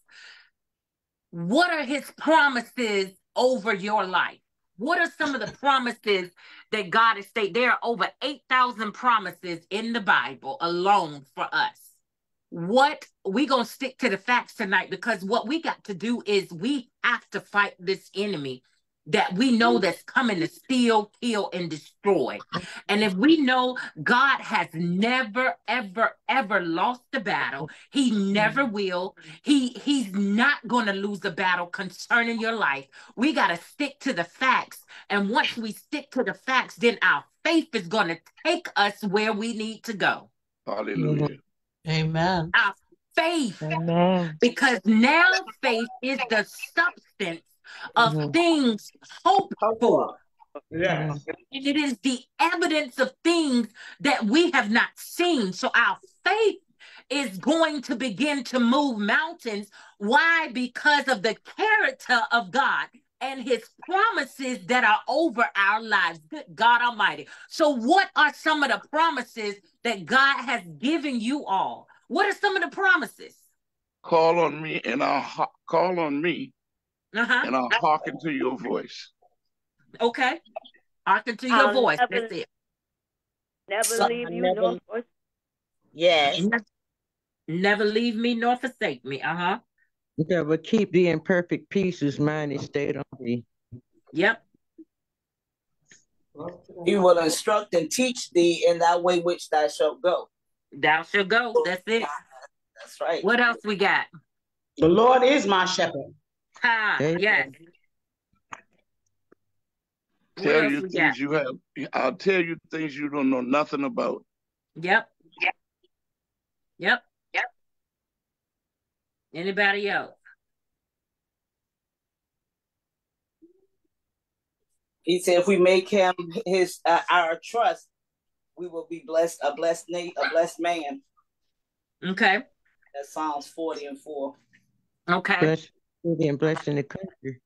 What are his promises over your life? What are some of the promises that God has stated? There are over 8,000 promises in the Bible alone for us. What we going to stick to the facts tonight because what we got to do is we have to fight this enemy that we know mm. that's coming to steal, kill, and destroy. And if we know God has never, ever, ever lost the battle, He never mm. will. He He's not going to lose the battle concerning your life. We got to stick to the facts. And once we stick to the facts, then our faith is going to take us where we need to go. Hallelujah. Amen. Our faith Amen. because now faith is the substance of Mhm. things hoped for. Yes. And it is the evidence of things that we have not seen. So our faith is going to begin to move mountains. Why? Because of the character of God and his promises that are over our lives. Good God Almighty. So, what are some of the promises that God has given you all? What are some of the promises? Call on me and I'll ho- call on me Uh-huh. and I'll hearken to your voice. Okay. Hearken to your I'll voice. never- That's it. Never So- leave you never- nor forsake. Yes. Ne- Never leave me nor forsake me. Uh huh. That will keep thee in perfect peace whose mind is stayed on thee. Yep. He will instruct and teach thee in that way which thou shalt go. Thou shalt go. That's it. That's right. What else we got? The Lord is my shepherd. Ha. Amen. Yes. Tell you things got? you have. I'll tell you things you don't know nothing about. Yep. Yep. Yep. Yep. Anybody else? He said, if we make him his uh, our trust, we will be blessed, a blessed na- a blessed man. Okay. That's Psalms 40 and 4. Okay. Blessed city and blessed in the country.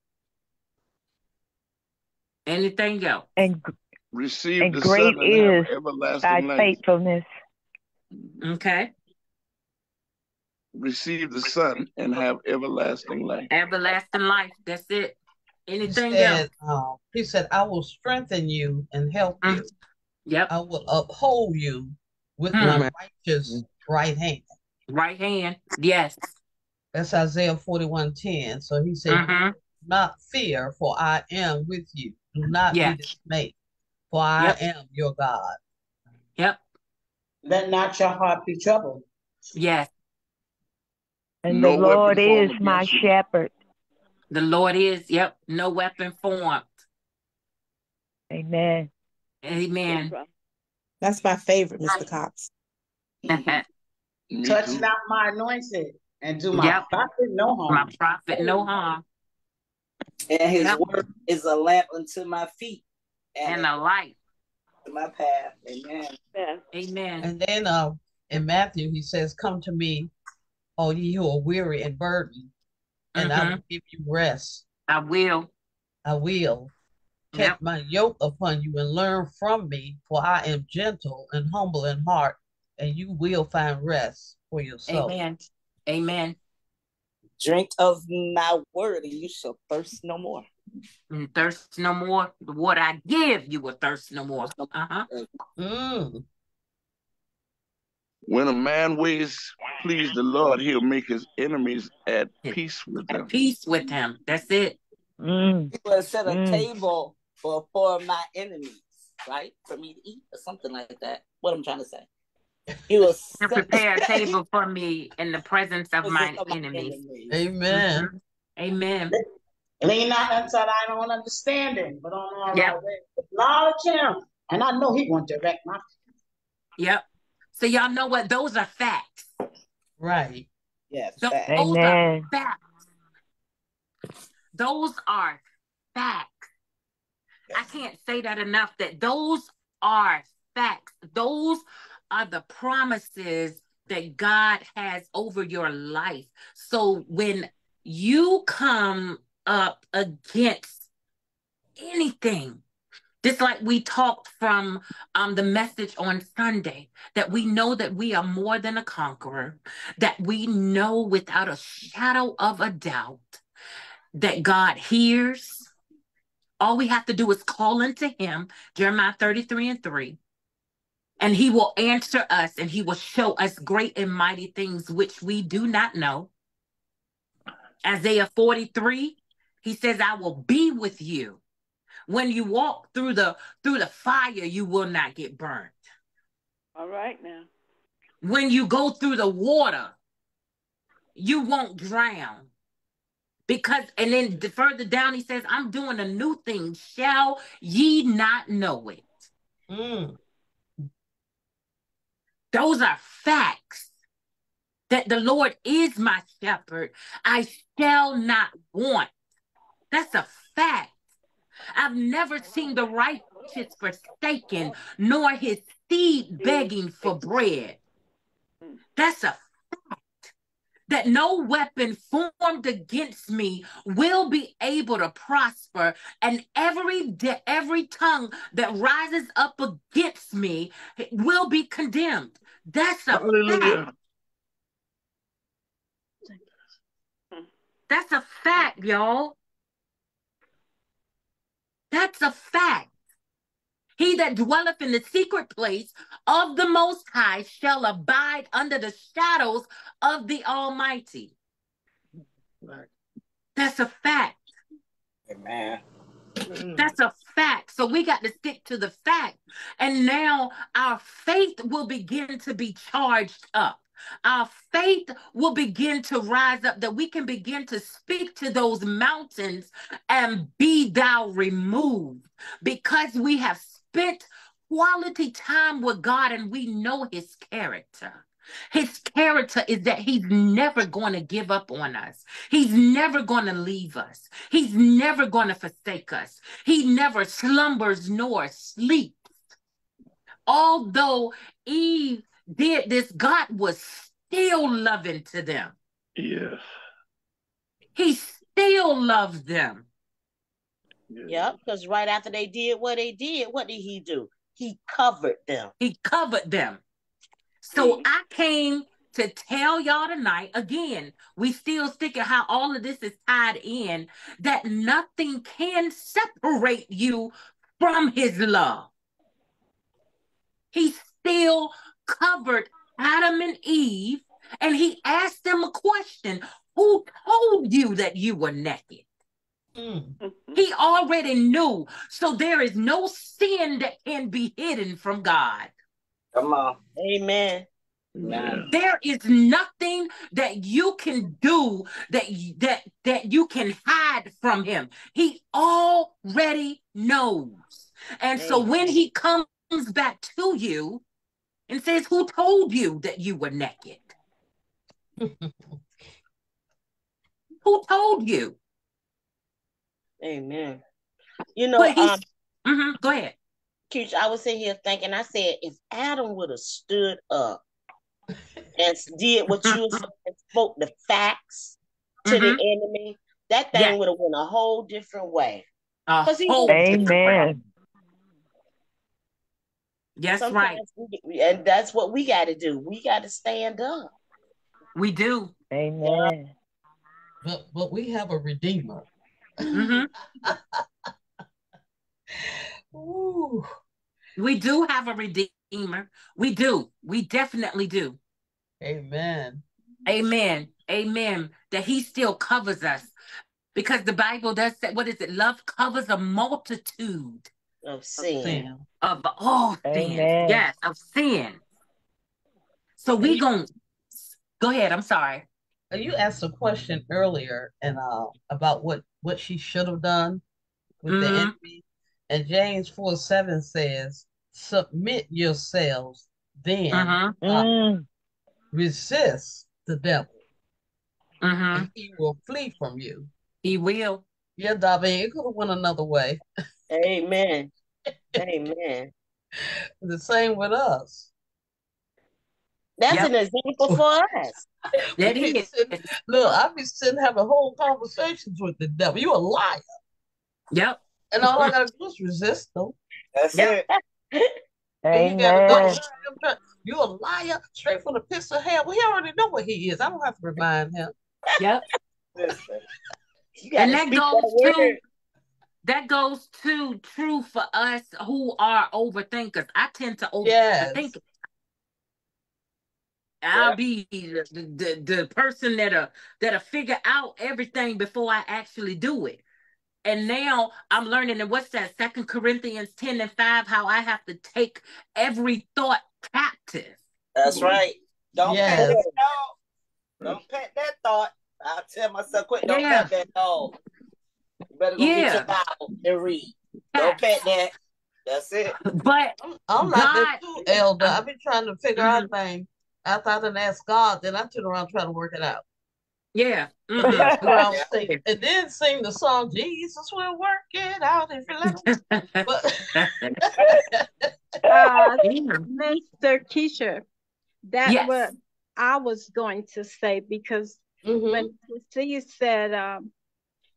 Anything else? And Receive And the great Son and have is everlasting thy life. faithfulness. Okay. receive the Son and have everlasting life. Everlasting life. That's it. He Anything said, else? um, he said, I will strengthen you and help you. Yep. I will uphold you with Hmm. my righteous right hand. Right hand. Yes. That's Isaiah 41 10. So he said. "Do uh-huh. not fear, for I am with you. Do not Yeah. be dismayed, for I Yep. am your God. Yep. Let not your heart be troubled. Yes. And No the Lord is my you. shepherd. The Lord is, yep, no weapon formed. Amen. Amen. That's my favorite, Mr. Cox. Touch not my anointed and do my Yep. prophet no harm. My prophet, no harm. And his Yep. word is a lamp unto my feet And a light. to my path. Amen. Amen. And then uh, in Matthew, he says, Come to me, all ye who are weary and burdened, and I will give you rest. I will. I will. Take Yep. my yoke upon you and learn from me, for I am gentle and humble in heart, and you will find rest for your soul. Amen. Amen. Drink of my word, and you shall thirst no more. And thirst no more. The water I give, you will thirst no more. Uh-huh. Mm. When a man ways please the Lord, he'll make his enemies at peace with At them. peace with him. That's it. Mm. He will set a Mm. table for for my enemies, right? For me to eat or something like that. What I'm trying to say. He will To prepare a table for me in the presence of my enemies. enemies. Amen. Mhm. Amen. Lean not unto thine own understanding, but on all Yep. thy ways. Acknowledge him. And I know he won't direct my Yep. So y'all know what? Those are facts. Right. Yes. Those facts. are Amen. facts. Those are facts. I can't say that enough that those are facts. Those are the promises that God has over your life. So when you come up against anything, just like we talked from um, the message on Sunday, that we know that we are more than a conqueror, that we know without a shadow of a doubt that God hears. All we have to do is call into Him, Jeremiah 33 and 3, and He will answer us and He will show us great and mighty things which we do not know. Isaiah 43, He says, I will be with you. When you walk through the through the fire, you will not get burned. All right now. When you go through the water, you won't drown. Because, and then the further down, he says, I'm doing a new thing. Shall ye not know it? Mm. Those are facts. That the Lord is my shepherd. I shall not want. That's a fact. I've never seen the righteous forsaken, nor his seed begging for bread. That's a fact. That no weapon formed against me will be able to prosper, and every every tongue that rises up against me will be condemned. That's a Hallelujah. fact. That's a fact, y'all. That's a fact. He that dwelleth in the secret place of the Most High shall abide under the shadows of the Almighty. That's a fact. Amen. That's a fact. So we got to stick to the fact. And now our faith will begin to be charged up. Our faith will begin to rise up, that we can begin to speak to those mountains and be thou removed because we have spent quality time with God and we know his character. His character is that he's never going to give up on us. He's never going to leave us. He's never going to forsake us. He never slumbers nor sleeps. Although Eve did this, God was still loving to them. Yes. He still loved them. Yep, because right after they did what they did, what did he do? He covered them. He covered them. So I came to tell y'all tonight again, we still stick at how all of this is tied in, that nothing can separate you from his love. He still covered Adam and Eve, and he asked them a question Who told you that you were naked? Mm. He already knew. So there is no sin that can be hidden from God. Come on. Amen. Yeah. There is nothing that you can do that that that you can hide from him. He already knows. And so when he comes back to you and says, "Who told you that you were naked?" Who told you? Amen. You know, But he's um, Mhm, go ahead. Keisha, I was sitting here thinking, I said, if Adam would have stood up and did what you said spoke the facts to the Mhm. enemy, that thing Yeah. would have went a whole different way. A Because he whole was different way. Amen. Yes, right. sometimes, we, we- and that's what we got to do. We got to stand up. We do. Amen. But but we have a redeemer. hmm Ooh. We do have a redeemer. We do. We definitely do. Amen. Amen. Amen. That he still covers us. Because the Bible does say, what is it? Love covers a multitude Of sin. Sin. of all things. Amen. Yes, of sin. So we going to go ahead. I'm sorry. You asked a question earlier and uh about what what she should have done with the Mhm. enemy. And James 4 7 says, Submit yourselves then, Mm-hmm. uh, Mm. resist the devil, Mm-hmm. and he will flee from you. He will. Yeah, David, it could have went another way. Amen. Amen. The same with us. That's Yep. an example for us. That We be is. sitting, look, I be sitting having whole conversations with the devil. You a liar. Yep. And all I gotta do is resist them. That's Yep. it. And you gotta go, you a liar straight from the pits of hell. Well, he already know what he is. I don't have to remind him. Yep. Listen. You got And that goes that to word. that goes to true for us who are overthinkers. I tend to Yes. overthink. I'll be the, the the person that'll that'll figure out everything before I actually do it. And now I'm learning and what's that, Second Corinthians 10 and 5, how I have to take every thought captive. That's right. Don't Yes. pet that dog. Don't pet that thought. I'll tell myself quick, don't Yeah. pet that dog. You better go get your Bible and read. Don't pet that. That's it. But I'm, I'm like that too, Elder. I've been trying to figure out Mm-hmm. things. After I done ask God, then I turn around trying to work it out. Yeah. And mhm. then turn around Yeah. and sing, then sing the song, Jesus will work it out if you let him. But Uh, Mr. Keisha, that's Yes. what I was going to say because Mhm. when she said um,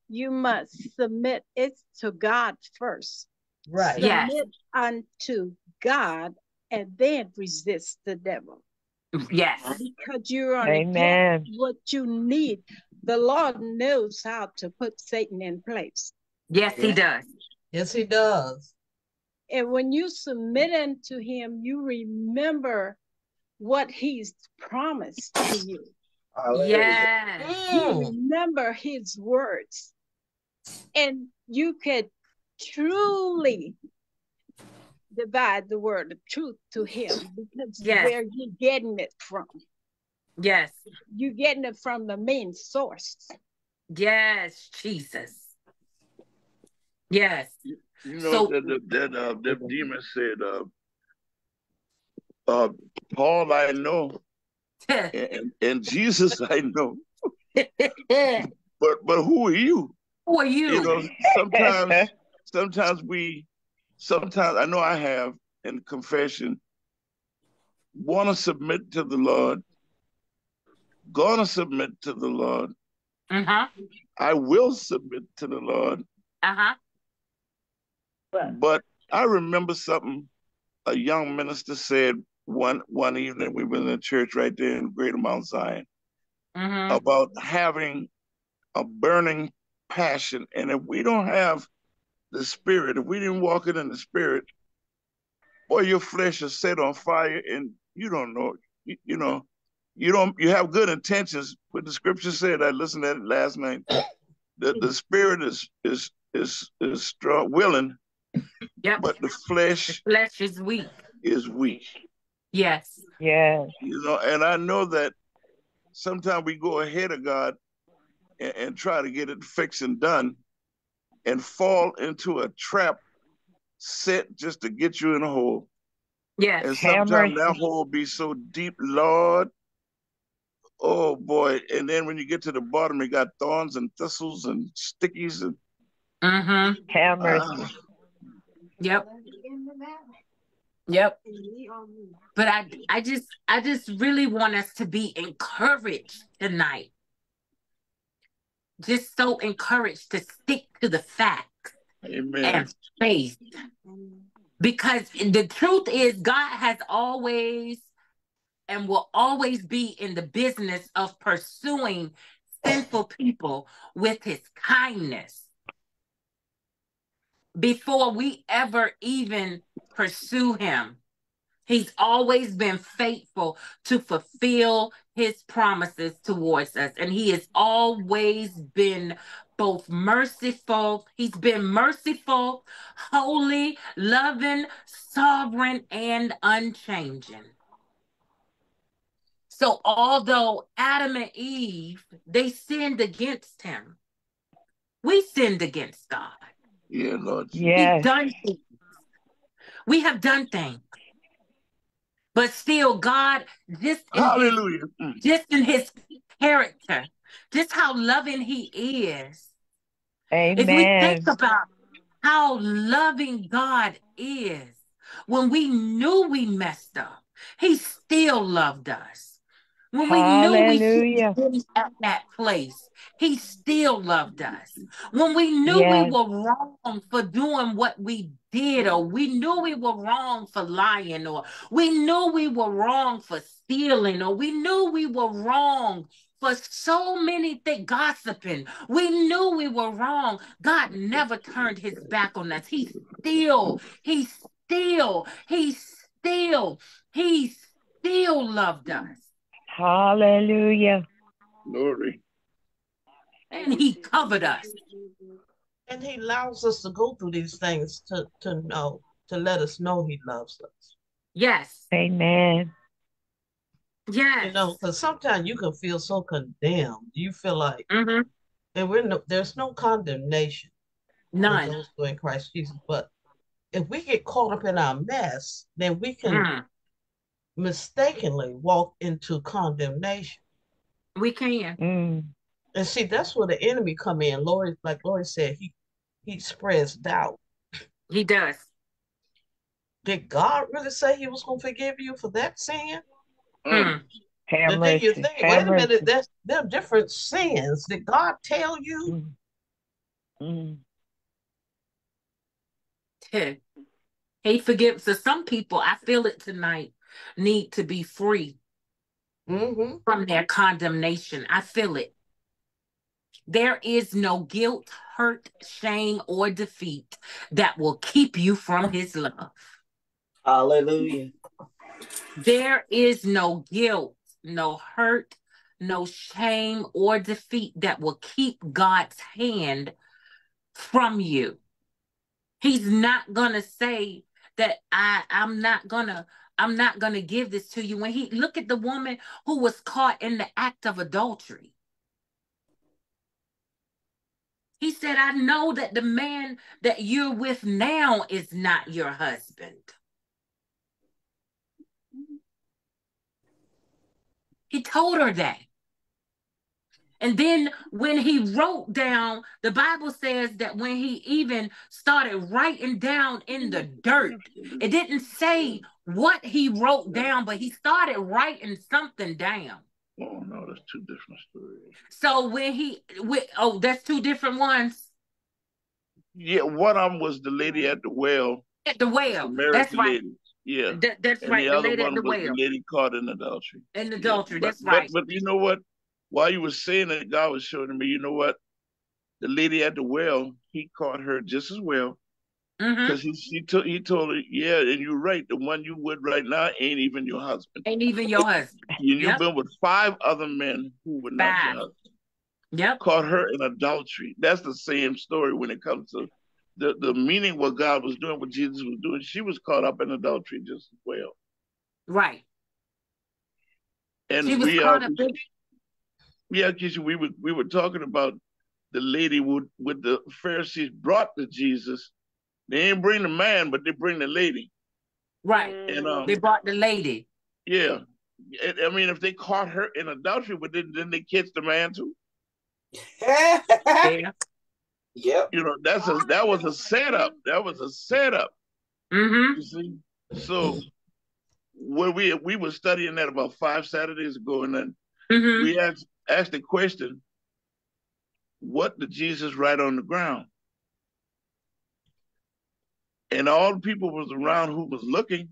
you must submit it to God first, right. Yeah. Yes. submit unto God, and then resist the devil Yes. because you're gonna Amen. what you need. The Lord knows how to put Satan in place. Yes, he does. Yes, he does. And when you submit unto him, you remember what he's promised to you. Yes. You Mm. remember his words. And you can truly divide the word of truth to him because Yes. where you're getting it from. Yes. You're getting it from the main source. Yes, Jesus. Yes. You know So- that that that, uh, that demon said, uh, uh, Paul I know, and, and Jesus I know, but but who are you? Who are you? You know, sometimes sometimes we sometimes I know I have in confession want to submit to the Lord, gonna submit to the Lord. uh-huh. I will submit to the Lord. Uh-huh. But I remember something a young minister said one one evening we were in the church right there in Greater Mount Zion Mm-hmm. about having a burning passion. And if we don't have the spirit, if we didn't walk it in the spirit, boy, your flesh is set on fire and you don't know, you, you know, you don't, you have good intentions, but the scripture said, I listened to it last night, That the spirit is, is, is, is strong, willing, Yep. but the flesh Flesh is weak. is weak. Yes. Yes. You know, and I know that sometimes we go ahead of God and, and try to get it fixed and done and fall into a trap set just to get you in a hole. Yes. And Have sometimes that hole be so deep, Lord. Oh boy. And then when you get to the bottom, you got thorns and thistles and stickies and Mm-hmm. Have mercy. ah, Yep. Yep. But I I just I just really want us to be encouraged tonight. Just so encouraged to stick to the facts amen. and faith. Because the truth is God has always and will always be in the business of pursuing sinful people with his kindness before we ever even pursue him. He's always been faithful to fulfill his promises towards us. And he has always been both merciful, he's been merciful, holy, loving, sovereign, and unchanging. So although Adam and Eve, they sinned against him, we sinned against God. Yeah, Lord. Yes. We've done things. We have done things. But still, God, just in his Hallelujah. Mm. just in his character, just how loving he is. If we think about how loving God is, when we knew we messed up, he still loved us. When we knew we Hallelujah. should at that place, he still loved us. When we knew we were wrong for doing what we did, or we knew we were wrong for lying, or we knew we were wrong for stealing, or we knew we were wrong for so many things, gossiping. We knew we were wrong. God never turned his back on us. He still, he still, he still, he still loved us. Hallelujah. Glory. And he covered us. And he allows us to go through these things to, to know, to let us know he loves us. Yes. Amen. Yes. You know, because sometimes you can feel so condemned. You feel like, Mhm. and we're no, there's no condemnation for None. those who are in Christ Jesus. But if we get caught up in our mess, then we can Mm. mistakenly walk into condemnation. We can. Mm. And see, that's where the enemy come in. Lori, like Lori said, he he spreads doubt. He does. Did God really say he was going to forgive you for that sin? Mm. Have And then you think, Have wait a minute, that's they're different sins. Did God tell you? Mm. Ted. He forgives. So some people, I feel it tonight, need to be free Mm-hmm. from their condemnation. I feel it. There is no guilt, hurt, shame, or defeat that will keep you from his love. Hallelujah. There is no guilt, no hurt, no shame, or defeat that will keep God's hand from you. He's not gonna say that I I'm not gonna I'm not gonna give this to you. When he look at the woman who was caught in the act of adultery. He said, I know that the man that you're with now is not your husband. He told her that. And then when he wrote down, the Bible says that when he even started writing down in the dirt, it didn't say what he wrote down, but he started writing something down. Oh no, that's two different stories. So when he, with, oh, that's two different ones Yeah, one of them was the lady at the well, at the well. That's right. lady. Yeah. That, that's and right. the The other lady at one the was well the lady caught in adultery. in Yeah, adultery. but, That's right. But but you know what? While you were saying that, God was showing me. You know what? The lady at the well, he caught her just as well Mhm. because he he told he told her, yeah, and you're right. The one you with right now ain't even your husband. Ain't even your husband. You, you've Yep. been with five other men who were not your husband. Yep. Caught her in adultery. That's the same story when it comes to the the meaning what God was doing, what Jesus was doing. She was caught up in adultery just as well. Right. And She we up in yeah, Keisha, we were we were talking about the lady with with the Pharisees brought to Jesus. They ain't bring the man, but they bring the lady. right. And um, They brought the lady. yeah, I I mean, if they caught her in adultery, but then then they catch the man too. Yeah. Yep. You know, that's a that was a setup. That was a setup. Mm-hmm. You see, so when we we were studying that about five Saturdays ago, and then Mm-hmm. we asked asked the question, what did Jesus write on the ground? And all the people was around who was looking,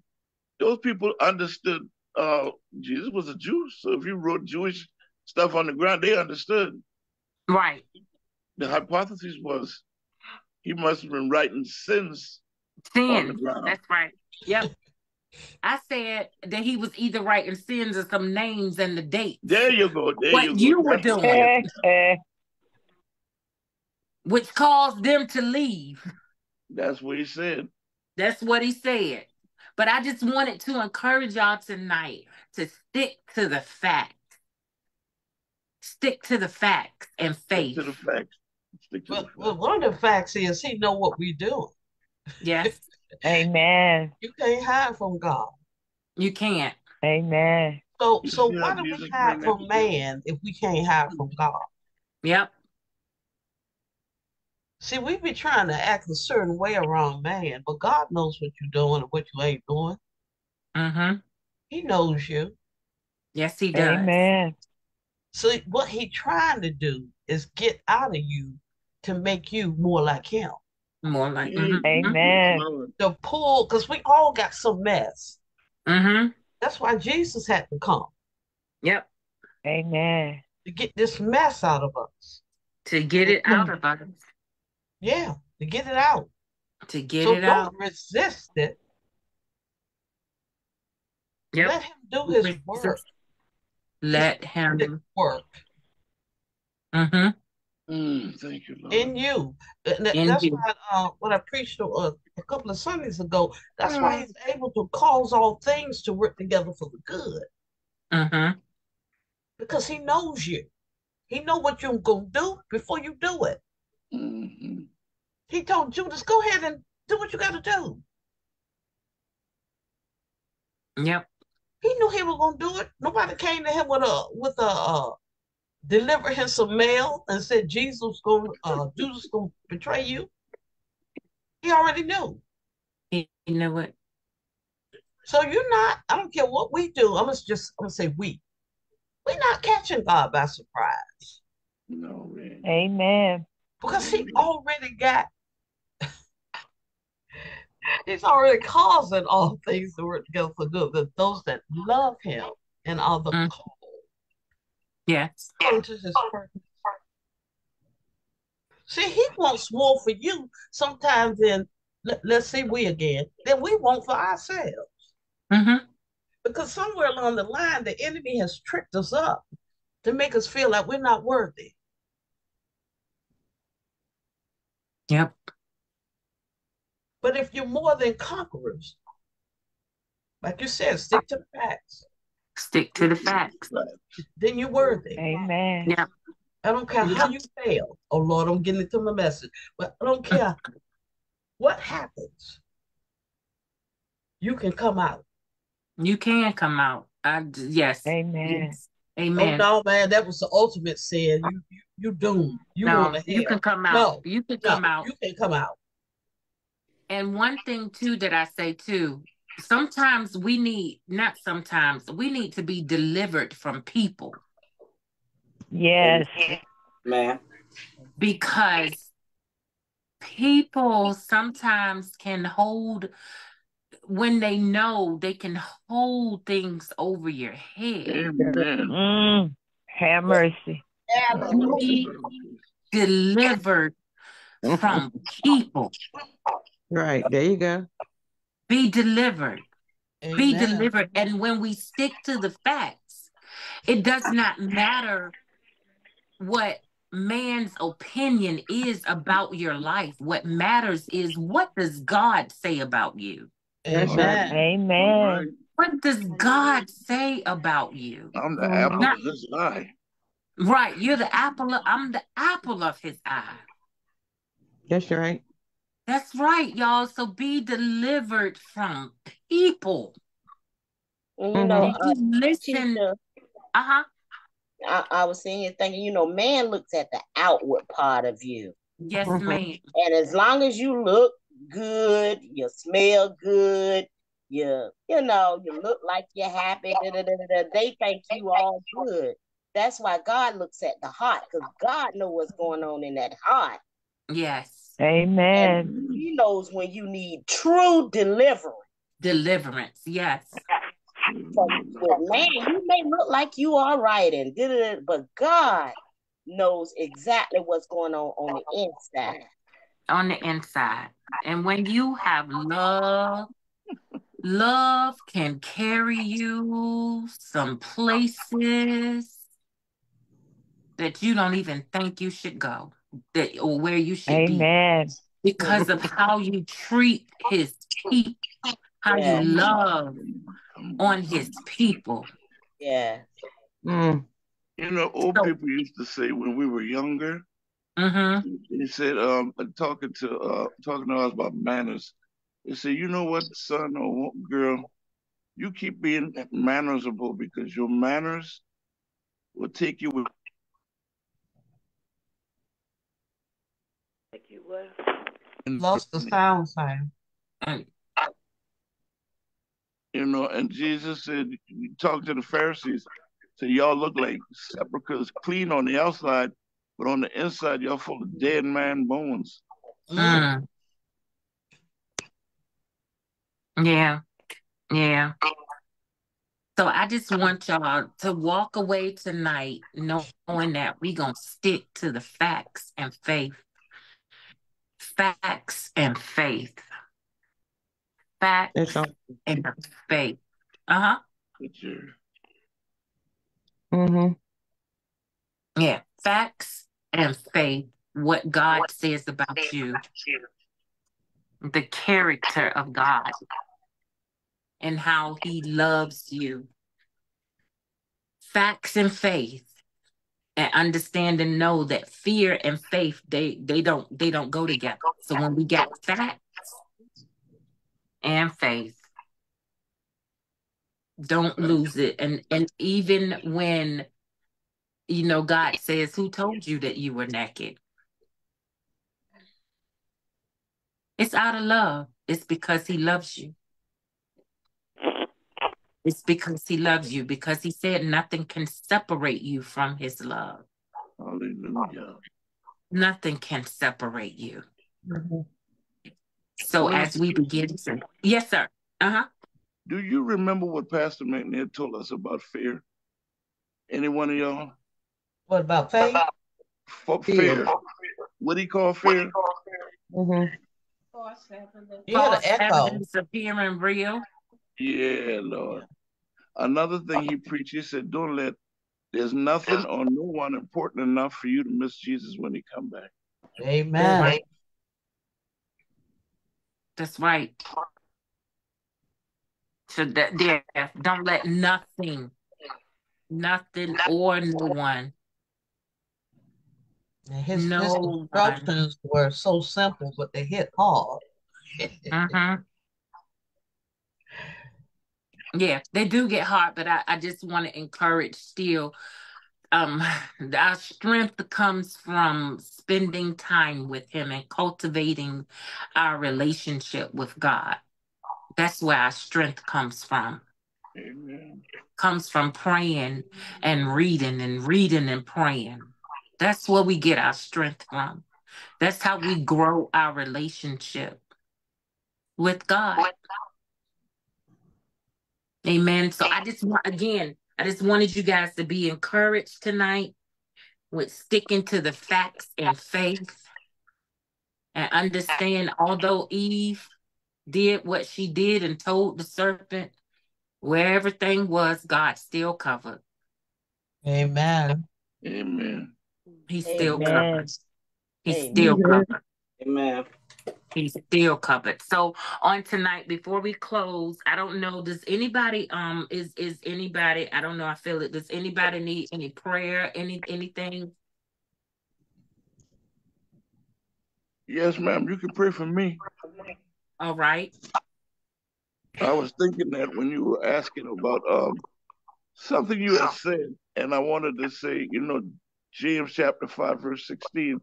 those people understood uh Jesus was a Jew. So if you wrote Jewish stuff on the ground, they understood. Right. The hypothesis was he must have been writing sins ground. That's right. Yep. I said that he was either writing sins or some names and the date. There you go. There What you go. you were doing. which caused them to leave. That's what he said. That's what he said. But I just wanted to encourage y'all tonight to stick to the facts. Stick to the facts and faith. to the facts. Stick to But, but one of the facts is he know what we do. Yes. Amen. You can't hide from God. You can't. Amen. So so see why do we Jesus hide from man if we can't hide from God? Yep. See, we be trying to act a certain way around man, but God knows what you're doing and what you ain't doing. Mm-hmm. He knows you. Yes, he does. Amen. So what he trying to do is get out of you to make you more like him. More like Mhm. Amen. Lord. The pull, because we all got some mess. Mm-hmm. That's why Jesus had to come Yep. Amen. to get this mess out of us. To get it out of us. Yeah, to get it out. To get so it don't out. resist it. Yep. Let him do his Resist. work. Let His him. work Mm-hmm. Mm, thank you, Lord. in you. In that's you. why uh, what I preached a, a couple of Sundays ago. That's why Mm. he's able to cause all things to work together for the good Mm-hmm. because he knows you. He know what you're gonna do before you do it. Mhm. He told Judas, "Go ahead and do what you got to do." Yep. He knew he was gonna do it. Nobody came to him with a with a uh, deliver him some mail and said Jesus gonna uh, Judas gonna betray you. He already knew. You know what? So you're not. I don't care what we do. I'm gonna just. I'm gonna say we. We're not catching God by surprise No, man. Amen. because He already got. He's already causing all things to work together for good. That those that love Him and are the Mm. called Yes. according to His purpose. See, He wants more for you sometimes than let, let's see we again than we want for ourselves. Mm-hmm. Because somewhere along the line, the enemy has tricked us up to make us feel like we're not worthy. Yep. But if you're more than conquerors, like you said, stick to the facts, Stick to the facts. then you're worthy. Amen. Yep. I don't care how you fail. Oh Lord, I'm getting into my message. But I don't care what happens. You can come out. You can come out. I d- yes. Amen. Yes. Oh no, man, that was the ultimate sin. You you, you doomed. You No, on the you can come out. No, You can no, come out. you can come out. And one thing too that I say too, sometimes we need not sometimes we need to be delivered from people Yes. Man. because people sometimes can hold when they know they can hold things over your head. Amen. Mm. Have mercy. Be delivered from people. Right. There you go. Be delivered. Be delivered. And when we stick to the facts, it does not matter what man's opinion is about your life. What matters is what does God say about you? Amen. Amen. What does God say about you? I'm the apple Not- of his eye. right. You're the apple of, I'm the apple of his eye. That's right. That's right, y'all. So be delivered from people. And you know, And uh, listen. Uh-huh. I, I was saying, thinking, you know, man looks at the outward part of you. Yes, Mhm. ma'am. And as long as you look good, you smell good, you you know, you look like you're happy, da, da, da, da, da, they think you all good. That's why God looks at the heart, because God knows what's going on in that heart. Yes. Amen. And He knows when you need true deliverance. Deliverance. Yes. So with man, you may look like you all right and da, da, but God knows exactly what's going on on the inside. On the inside. And when you have love, love can carry you some places that you don't even think you should go, that or where you should be. Because of how you treat his people, how Yeah. you love on his people. Yeah. Mm. You know, old people used to say when we were younger, Mm-hmm. they said, um, talking to uh, talking to us about manners. They said, you know what, son or girl, you keep being mannersable because your manners will take you with Thank you, what? Lost the sound sign. You know, and Jesus said, you talk to the Pharisees, say y'all look like sepulchres, clean on the outside, but on the inside y'all full of dead man bones. Mm. Yeah. Yeah. So I just want y'all to walk away tonight knowing that we gonna stick to the facts and faith. Facts and faith. Facts all. and faith. Uh-huh. Mm-hmm. Yeah. Facts and faith. What God says about you. The character of God. And how he loves you. Facts and faith. And understand and know that fear and faith they they don't they don't go together. So when we got facts and faith, don't lose it. And and even when you know God says, Who told you that you were naked? It's out of love. It's because he loves you. It's because he loves you, because he said nothing can separate you from his love. hallelujah. Nothing can separate you. Mm-hmm. So Well, as we begin to, yes, sir. Uh huh. Do you remember what Pastor McNair told us about fear? Any one of y'all? What about faith? For fear. What do you call fear? Mm-hmm. You hear False the echo. evidence appearing real. Yeah, Lord. Another thing he preached, he said, don't let, there's nothing or no one important enough for you to miss Jesus when he come back. Amen. That's right. So that there, don't let nothing, nothing or no one, And his, his no one. instructions were so simple, but they hit hard. Uh-huh. Yeah, they do get hard, but I, I just want to encourage still. Um, our strength comes from spending time with Him and cultivating our relationship with God. That's where our strength comes from. Amen. Comes from praying and reading and reading and praying. That's where we get our strength from. That's how we grow our relationship with God. Amen. So I just want, again, I just wanted you guys to be encouraged tonight with sticking to the facts and faith and understand, although Eve did what she did and told the serpent where everything was, God still covered. Amen. Amen. He still Amen. covered. He Amen. still covered. Amen. He's still covered. So on tonight, before we close, I don't know. Does anybody um is is anybody? I don't know. I feel it. Does anybody need any prayer? Any anything? Yes, ma'am. You can pray for me. All right. I was thinking that when you were asking about um something you had said, and I wanted to say, you know, James chapter five, verse sixteen.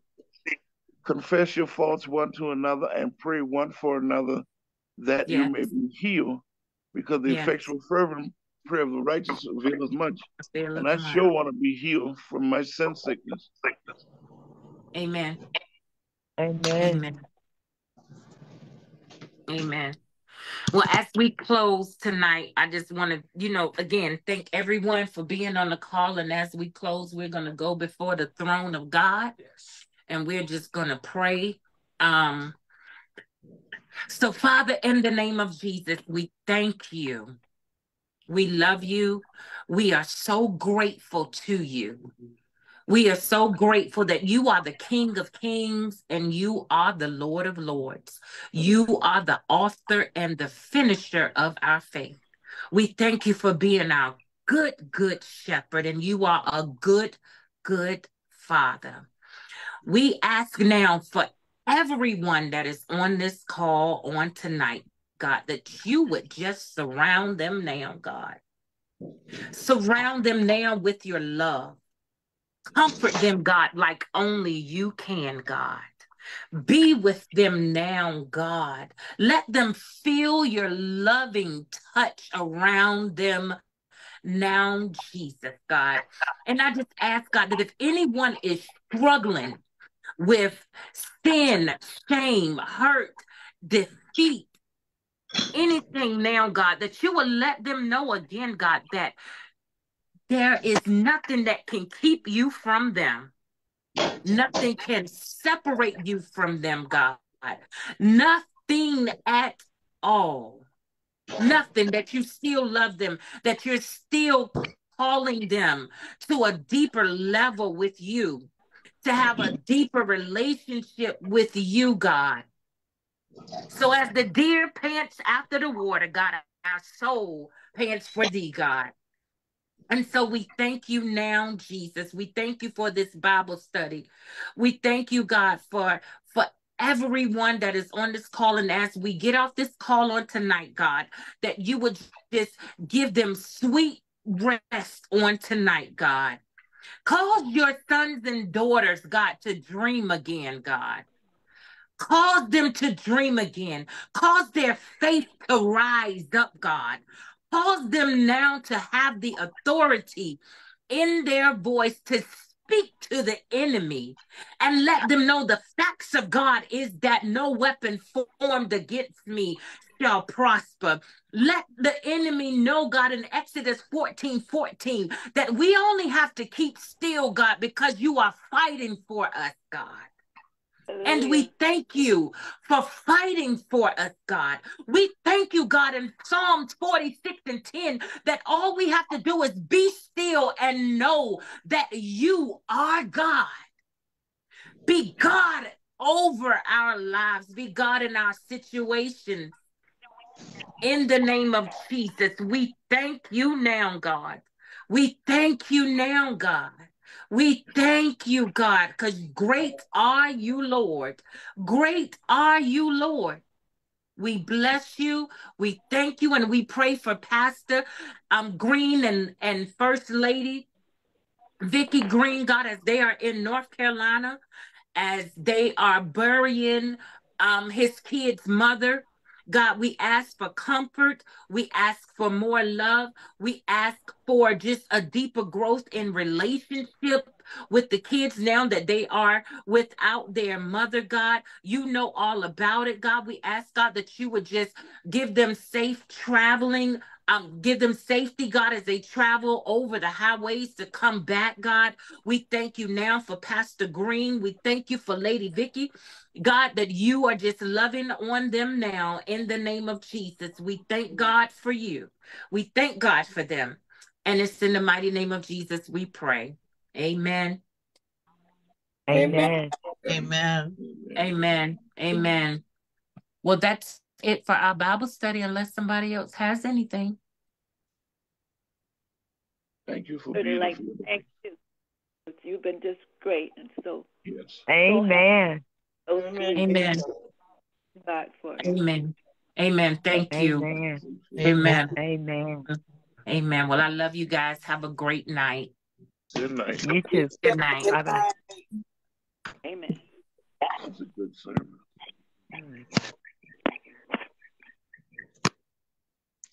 Confess your faults one to another and pray one for another that you may be healed, because the Yes. effectual fervent prayer of the righteous availeth much. Availeth And I much. sure want to be healed from my sin sickness. Amen. Amen. Amen. Amen. Well, as we close tonight, I just want to, you know, again, thank everyone for being on the call. And as we close, we're going to go before the throne of God and we're just going to pray. Um, so, Father, in the name of Jesus, we thank you. We love you. We are so grateful to you. We are so grateful that you are the King of Kings and you are the Lord of Lords. You are the author and the finisher of our faith. We thank you for being our good, good shepherd, and you are a good, good father. We ask now for everyone that is on this call on tonight, God, that you would just surround them now, God. Surround them now with your love. Comfort them, God, like only you can, God. Be with them now, God. Let them feel your loving touch around them now, Jesus, God. And I just ask, God, that if anyone is struggling with sin, shame, hurt, defeat, anything now, God, that you will let them know again, God, that there is nothing that can keep you from them. Nothing can separate you from them, God. Nothing at all. Nothing that you still love them, that you're still calling them to a deeper level with you, to have a deeper relationship with you, God. So as the deer pants after the water, God, our soul pants for thee, God. And so we thank you now, Jesus. We thank you for this Bible study. We thank you, God, for for everyone that is on this call. And as we get off this call on tonight, God, that you would just give them sweet rest on tonight, God. Cause your sons and daughters, God, to dream again, God. Cause them to dream again. Cause their faith to rise up, God. Cause them now to have the authority in their voice to speak to the enemy and let them know the facts of God is that no weapon formed against me shall prosper. Let the enemy know, God, in Exodus 14 14, that we only have to keep still, God, because you are fighting for us, God. And we thank you for fighting for us, God. We thank you, God, in Psalms 46 and 10, that all we have to do is be still and know that you are God. Be God over our lives, be God in our situations. In the name of Jesus, we thank you now, God. We thank you now, God. We thank you, God, because great are you, Lord. Great are you, Lord. We bless you. We thank you, and we pray for Pastor um, Green and, and First Lady Vicky Green, God, as they are in North Carolina, as they are burying um, his kid's mother. God, we ask for comfort. We ask for more love. We ask for just a deeper growth in relationship with the kids now that they are without their mother, God. You know all about it, God. We ask, God, that you would just give them safe traveling. Um, give them safety, God, as they travel over the highways to come back, God. We thank you now for Pastor Green. We thank you for Lady Vicky. God, that you are just loving on them now in the name of Jesus. We thank God for you. We thank God for them. And it's in the mighty name of Jesus we pray. Amen. Amen. Amen. Amen. Amen. Well, that's it for our Bible study, unless somebody else has anything. Thank you for being like here. thank you. You've been just great and so Yes. Amen. so Amen. God for it. Amen. Amen. Thank you. Amen. Amen. Amen. Amen. Well, I love you guys. Have a great night. Good night. You too. Good night. Bye bye. Amen. That's a good sermon. I got the thing off.